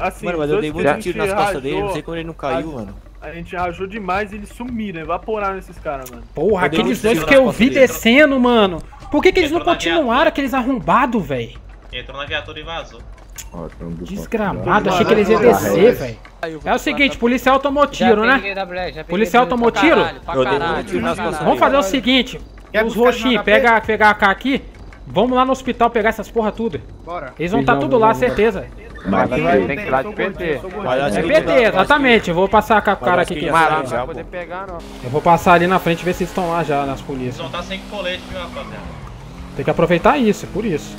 Assim, Mano, mas eu dei muito tiro nas costas dele, não sei como ele não caiu, a- mano. A gente rajou demais e eles sumiram, evaporaram esses caras, mano. Porra, Eu aqueles dois que eu vi dele. descendo, mano. Por que, que eles não Entrou na continuaram, aqueles arrombados, velho? Entrou na viatura e vazou. Desgramado, achei que eles iam descer, velho. É o seguinte, policial tomou tiro, né? Policial tomou tiro? Caralho, pra Eu dei caralho, muito tiro nas pra costas caralho. Vamos fazer o seguinte, os roxinhos, pega, pega a AK aqui, vamos lá no hospital pegar essas porra tudo. Bora. Eles vão estar tudo lá, certeza. Mas Aqui, vai- tem que ir lá de PT. É PT, exatamente, eu vou passar com a cara aqui. que vai. pô. pegar, não. Eu vou passar ali na frente e ver se eles estão lá já, nas polícias. Só tá sem colete, viu, rapaziada? Tem que aproveitar isso, é por isso.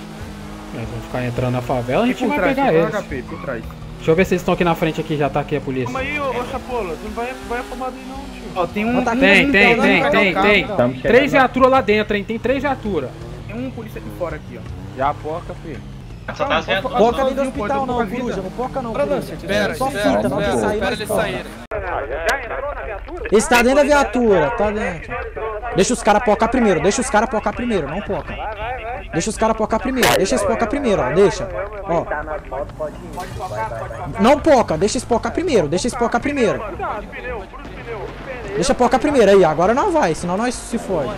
Eles vão ficar entrando na favela, a gente vai pegar eles. Deixa eu ver se eles estão aqui na frente aqui, já tá aqui a polícia. Calma aí, ô, ô Chapola, não vai, vai aí não, tio. Ó, tem um. Tá Tem, tem, tem, tem, tem. Três viaturas lá dentro, hein? Tem três viaturas. Tem um polícia aqui fora aqui, ó. Já poca, filho. Só tá. Poca ali no hospital não, coruja, não poca não, coruja. Espera, Só espera, fita, não espera, sair, espera nós eles toca. saírem. Esse tá dentro da viatura, tá dentro. Deixa os caras pocar primeiro, deixa os caras pocar primeiro, não poca. Deixa os caras pocar primeiro, deixa eles pocar primeiro, ó, deixa. Ó. Não poca, deixa eles pocar primeiro, deixa eles pocar primeiro. Deixa pocar primeiro aí, agora não vai, senão nós se fode.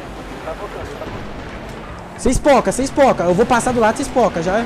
Vocês poca, vocês poca, eu vou passar do lado, vocês poca, já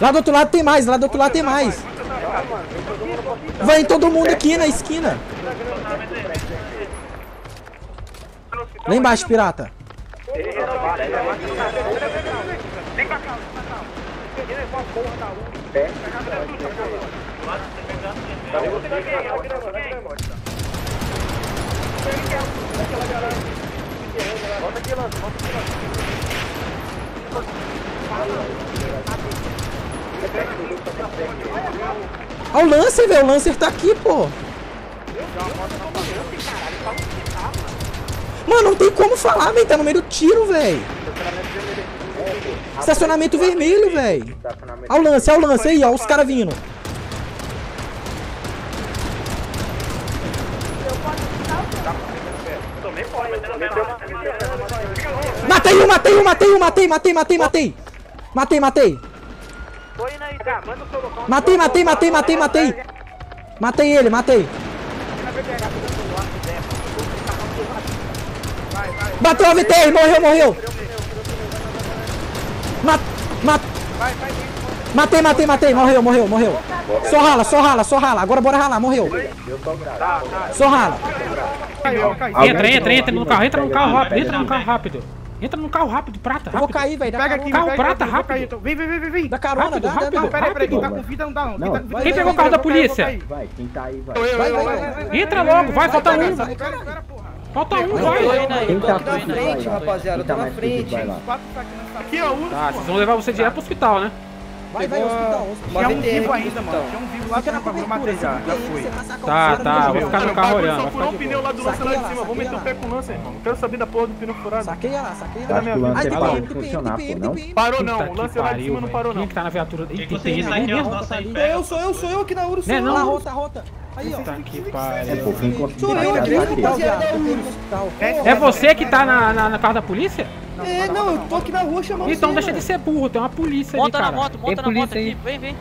Lá do outro lado tem mais, lá do outro lado tem mais. Vai todo mundo aqui na esquina. Lá embaixo, pirata. Olha o Lancer, velho. O Lancer tá aqui, pô. Mano, não tem como falar, velho. Tá no meio do tiro, velho. Estacionamento vermelho, velho. Olha o lance, olha o lance aí, ó. Os caras vindo. Matei um, matei um, matei um, matei, matei, matei, matei. Matei, matei. Matei, matei, matei, matei, matei. Matei ele, matei. Bateu a VTR, morreu, morreu. Mat, mat. Matei, matei, matei, morreu, morreu, morreu. Só rala, só rala, só rala. Agora bora ralar, morreu. Só rala. Entra, entra, entra no carro, entra no carro rápido, entra no carro rápido. Entra no carro rápido, prata, Eu vou rápido. cair, velho. Pega aqui, Carro prata, rápido. então. Vem, vem, vem, vem. Dá carona, Rápido, dá, rápido. dá. Peraí, peraí, quem tá rápido. com vida não dá não. Quem Não, tá com vida Quem não pegou o carro da eu eu polícia? Vai, quem tá aí, vai. Vai, vai, vai. Entra logo, vai, falta um. Falta um, vai. Quem tô tá vai lá. rapaziada, Quem tá tô na frente. aqui ó, Urus, Tá, vocês vão levar você direto pro hospital, né? Vai, vai, hospital, hospital. Tinha um vivo ainda, no mano. Tinha um vivo lá na atrás, eu matei já. Já foi. Tá, tá, vou ficar no carro olhando. Só furou um pneu lá do lance lá de lá, cima. Vou meter o lá. pé com o lance, irmão. Não quero saber da porra do pneu furado. Saqueia lá, saqueia Tá lá. Ai, parou de funcionar, pô, não? Parou não, o que lance lá de cima não parou Quem não. é que tá na viatura? Ih, que Tem mesmo? Sou pega. eu, sou eu, sou eu aqui na Urus. Né, sou não? A rota, a rota. Aí, ó. Que É pariu. hospital. É você que tá na, na, na casa da polícia? É, não, eu tô aqui na rua chamando Então você, deixa de mano. ser burro, tem uma polícia ali, Monta na cara. moto, monta na moto aqui. Vem, vem.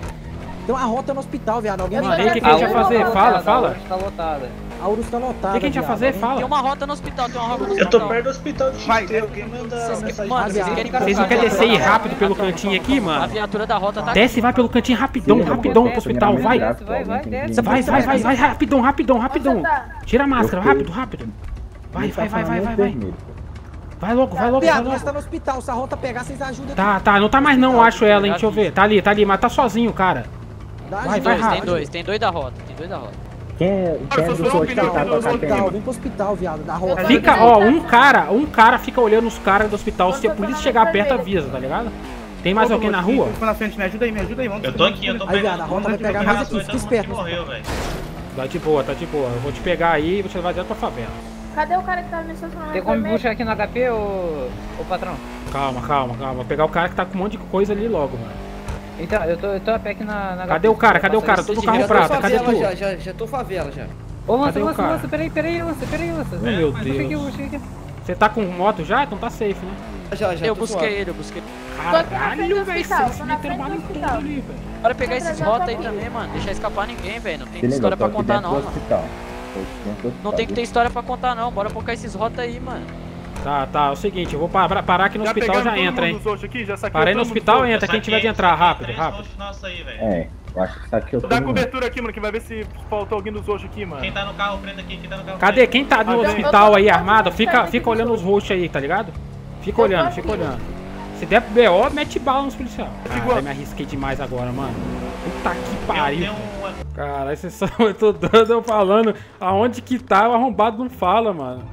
Tem uma rota no hospital, viado. Alguém Mano, aí o que, que a gente vai fazer? Fala, fala. Tá lotada. A Urus tá lotada. O que, a gente vai fazer? Fala. Tem uma rota no hospital, tem uma rota no Eu tô hospital. perto do hospital de Vai, XT, alguém manda mensagem. Mano, vocês querem Vocês não querem descer e ir rápido pelo cantinho aqui, A mano? viatura da rota tá Desce e vai pelo cantinho rapidão, rapidão pro hospital, vai. Vai, vai, desce. Vai, vai, vai, vai, rapidão, rapidão, rapidão. Tira a máscara, rápido, rápido. Vai, vai, tá vai, vai, falando vai, vai. Vai logo, vai logo, vai Viado, nós tá no hospital. Se a rota pegar, vocês ajudam. Tá, tá, não tá mais não, acho ela, hein, deixa eu ver. Tá ali, tá ali, mas tá sozinho, cara. Dá Vai, Tem ajuda. vai dois, tem rápido. dois, tem dois da rota, tem dois da rota. Quem é, quem é do hospital do Hospital, KTM? vem pro hospital, viado. Da rota. Fica, ó, um cara, um cara fica olhando os caras do hospital. Se a polícia chegar perto, avisa, tá ligado? Tem mais alguém na rua? Na frente, me ajuda aí, me ajuda aí. Vamos Eu tô aqui, eu tô Aí, viado, a pegando. rota vai pegar mais aqui. Fica esperto. morreu, velho. Tá de boa, tá de boa. Eu vou te pegar aí e vou te levar direto pra favela. Cadê o cara que tava me estacionando? Tem como puxar aqui no HP, ô, ô patrão? Calma, calma, calma. Vou pegar o cara que tá com um monte de coisa ali logo, mano. Então, eu tô, eu tô a pé aqui na, na Cadê HP, o cara? Cadê o cara? Tô no carro prata, cadê tu? já, já, já tô favela já. Ô, lança, Cadê lança, cara? lança, peraí, peraí, lança, peraí, lança. Meu aqui, Deus. puxa aqui. Você tá com moto já? Então tá safe, né? Já, já Eu busquei suave. ele, eu busquei. Caralho, velho, vocês meteram bala em tudo ali, velho. Bora pegar esses essa aí também, mano. Deixar escapar ninguém, velho. Não tem história pra aqui contar não, mano. Não hospital, tem que ter história pra contar não. Bora focar esses rota aí, mano. Tá, tá, é o seguinte, eu vou parar, parar aqui no Já hospital já entra, hein? aqui, já saqueou Parei no hospital, entra, quem tiver de entrar, rápido, rápido. Aí. É, eu acho que eu tô Dá cobertura aqui, mano, que vai ver se faltou alguém dos outros aqui, mano. Quem tá no carro preto aqui, quem tá no carro Cadê? preto? Quem tá no Ah, hospital aí armado, fica, fica olhando do os roxos aí, tá ligado? Fica Eu olhando, fica olhando. Se der BO, mete bala nos policiais. Caralho, me arrisquei demais agora, mano. Puta que Eu pariu. Caralho, vocês são muito doidos eu falando. Aonde que tá, o arrombado não fala, mano.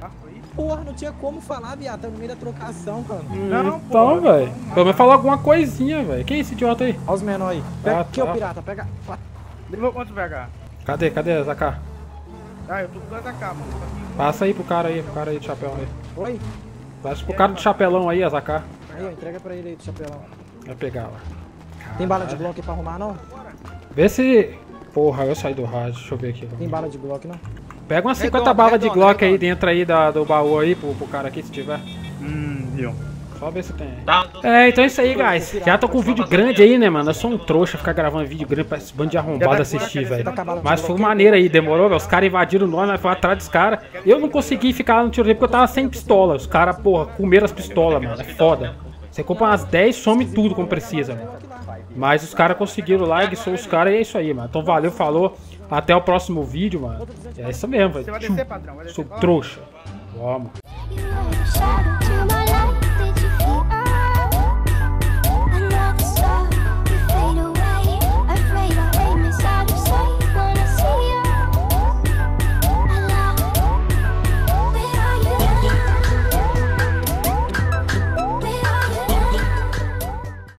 Porra, não tinha como falar, viado. Tá no meio da trocação, cara. Não, então, porra. velho. Pelo menos falou alguma coisinha, velho. Quem é esse idiota aí? Olha os menores aí. Pega Ah, aqui, tá. pirata. Pega. Levou quanto VH? Cadê, cadê, Zaká? Ah, eu tô com dois AK, mano. Passa aí pro cara aí, pro cara aí de chapéu aí. Oi? Passa pro cara do chapelão aí, Zaká. Aí, ó, entrega pra ele aí do chapelão. Vai pegar lá. Tem bala de Glock aí pra arrumar, não? Vê se. Porra, eu saí do rádio, deixa eu ver aqui. Tem bala de Glock, não? Pega umas 50 Redondo, balas de Glock aí dentro aí da, do baú aí pro, pro cara aqui, se tiver. Hum, viu. Só ver se tem. Tá, É, então é isso aí, guys. Já tô com um vídeo grande aí, né, mano? Eu sou um trouxa ficar gravando vídeo grande pra esse bando de arrombado assistir, velho. Mas foi maneiro aí, demorou, velho. Os caras invadiram nós, nós fomos atrás dos caras. Eu não consegui ficar lá no tiroteio porque eu tava sem pistola. Os caras, porra, comeram as pistolas, mano. É foda. Você compra umas 10, some tudo como precisa, mano. Mas os caras conseguiram lá, são os caras e é isso aí, mano. Então valeu, falou. Até o próximo vídeo, mano. É isso mesmo, Você vai velho. Sou trouxa. Vamos.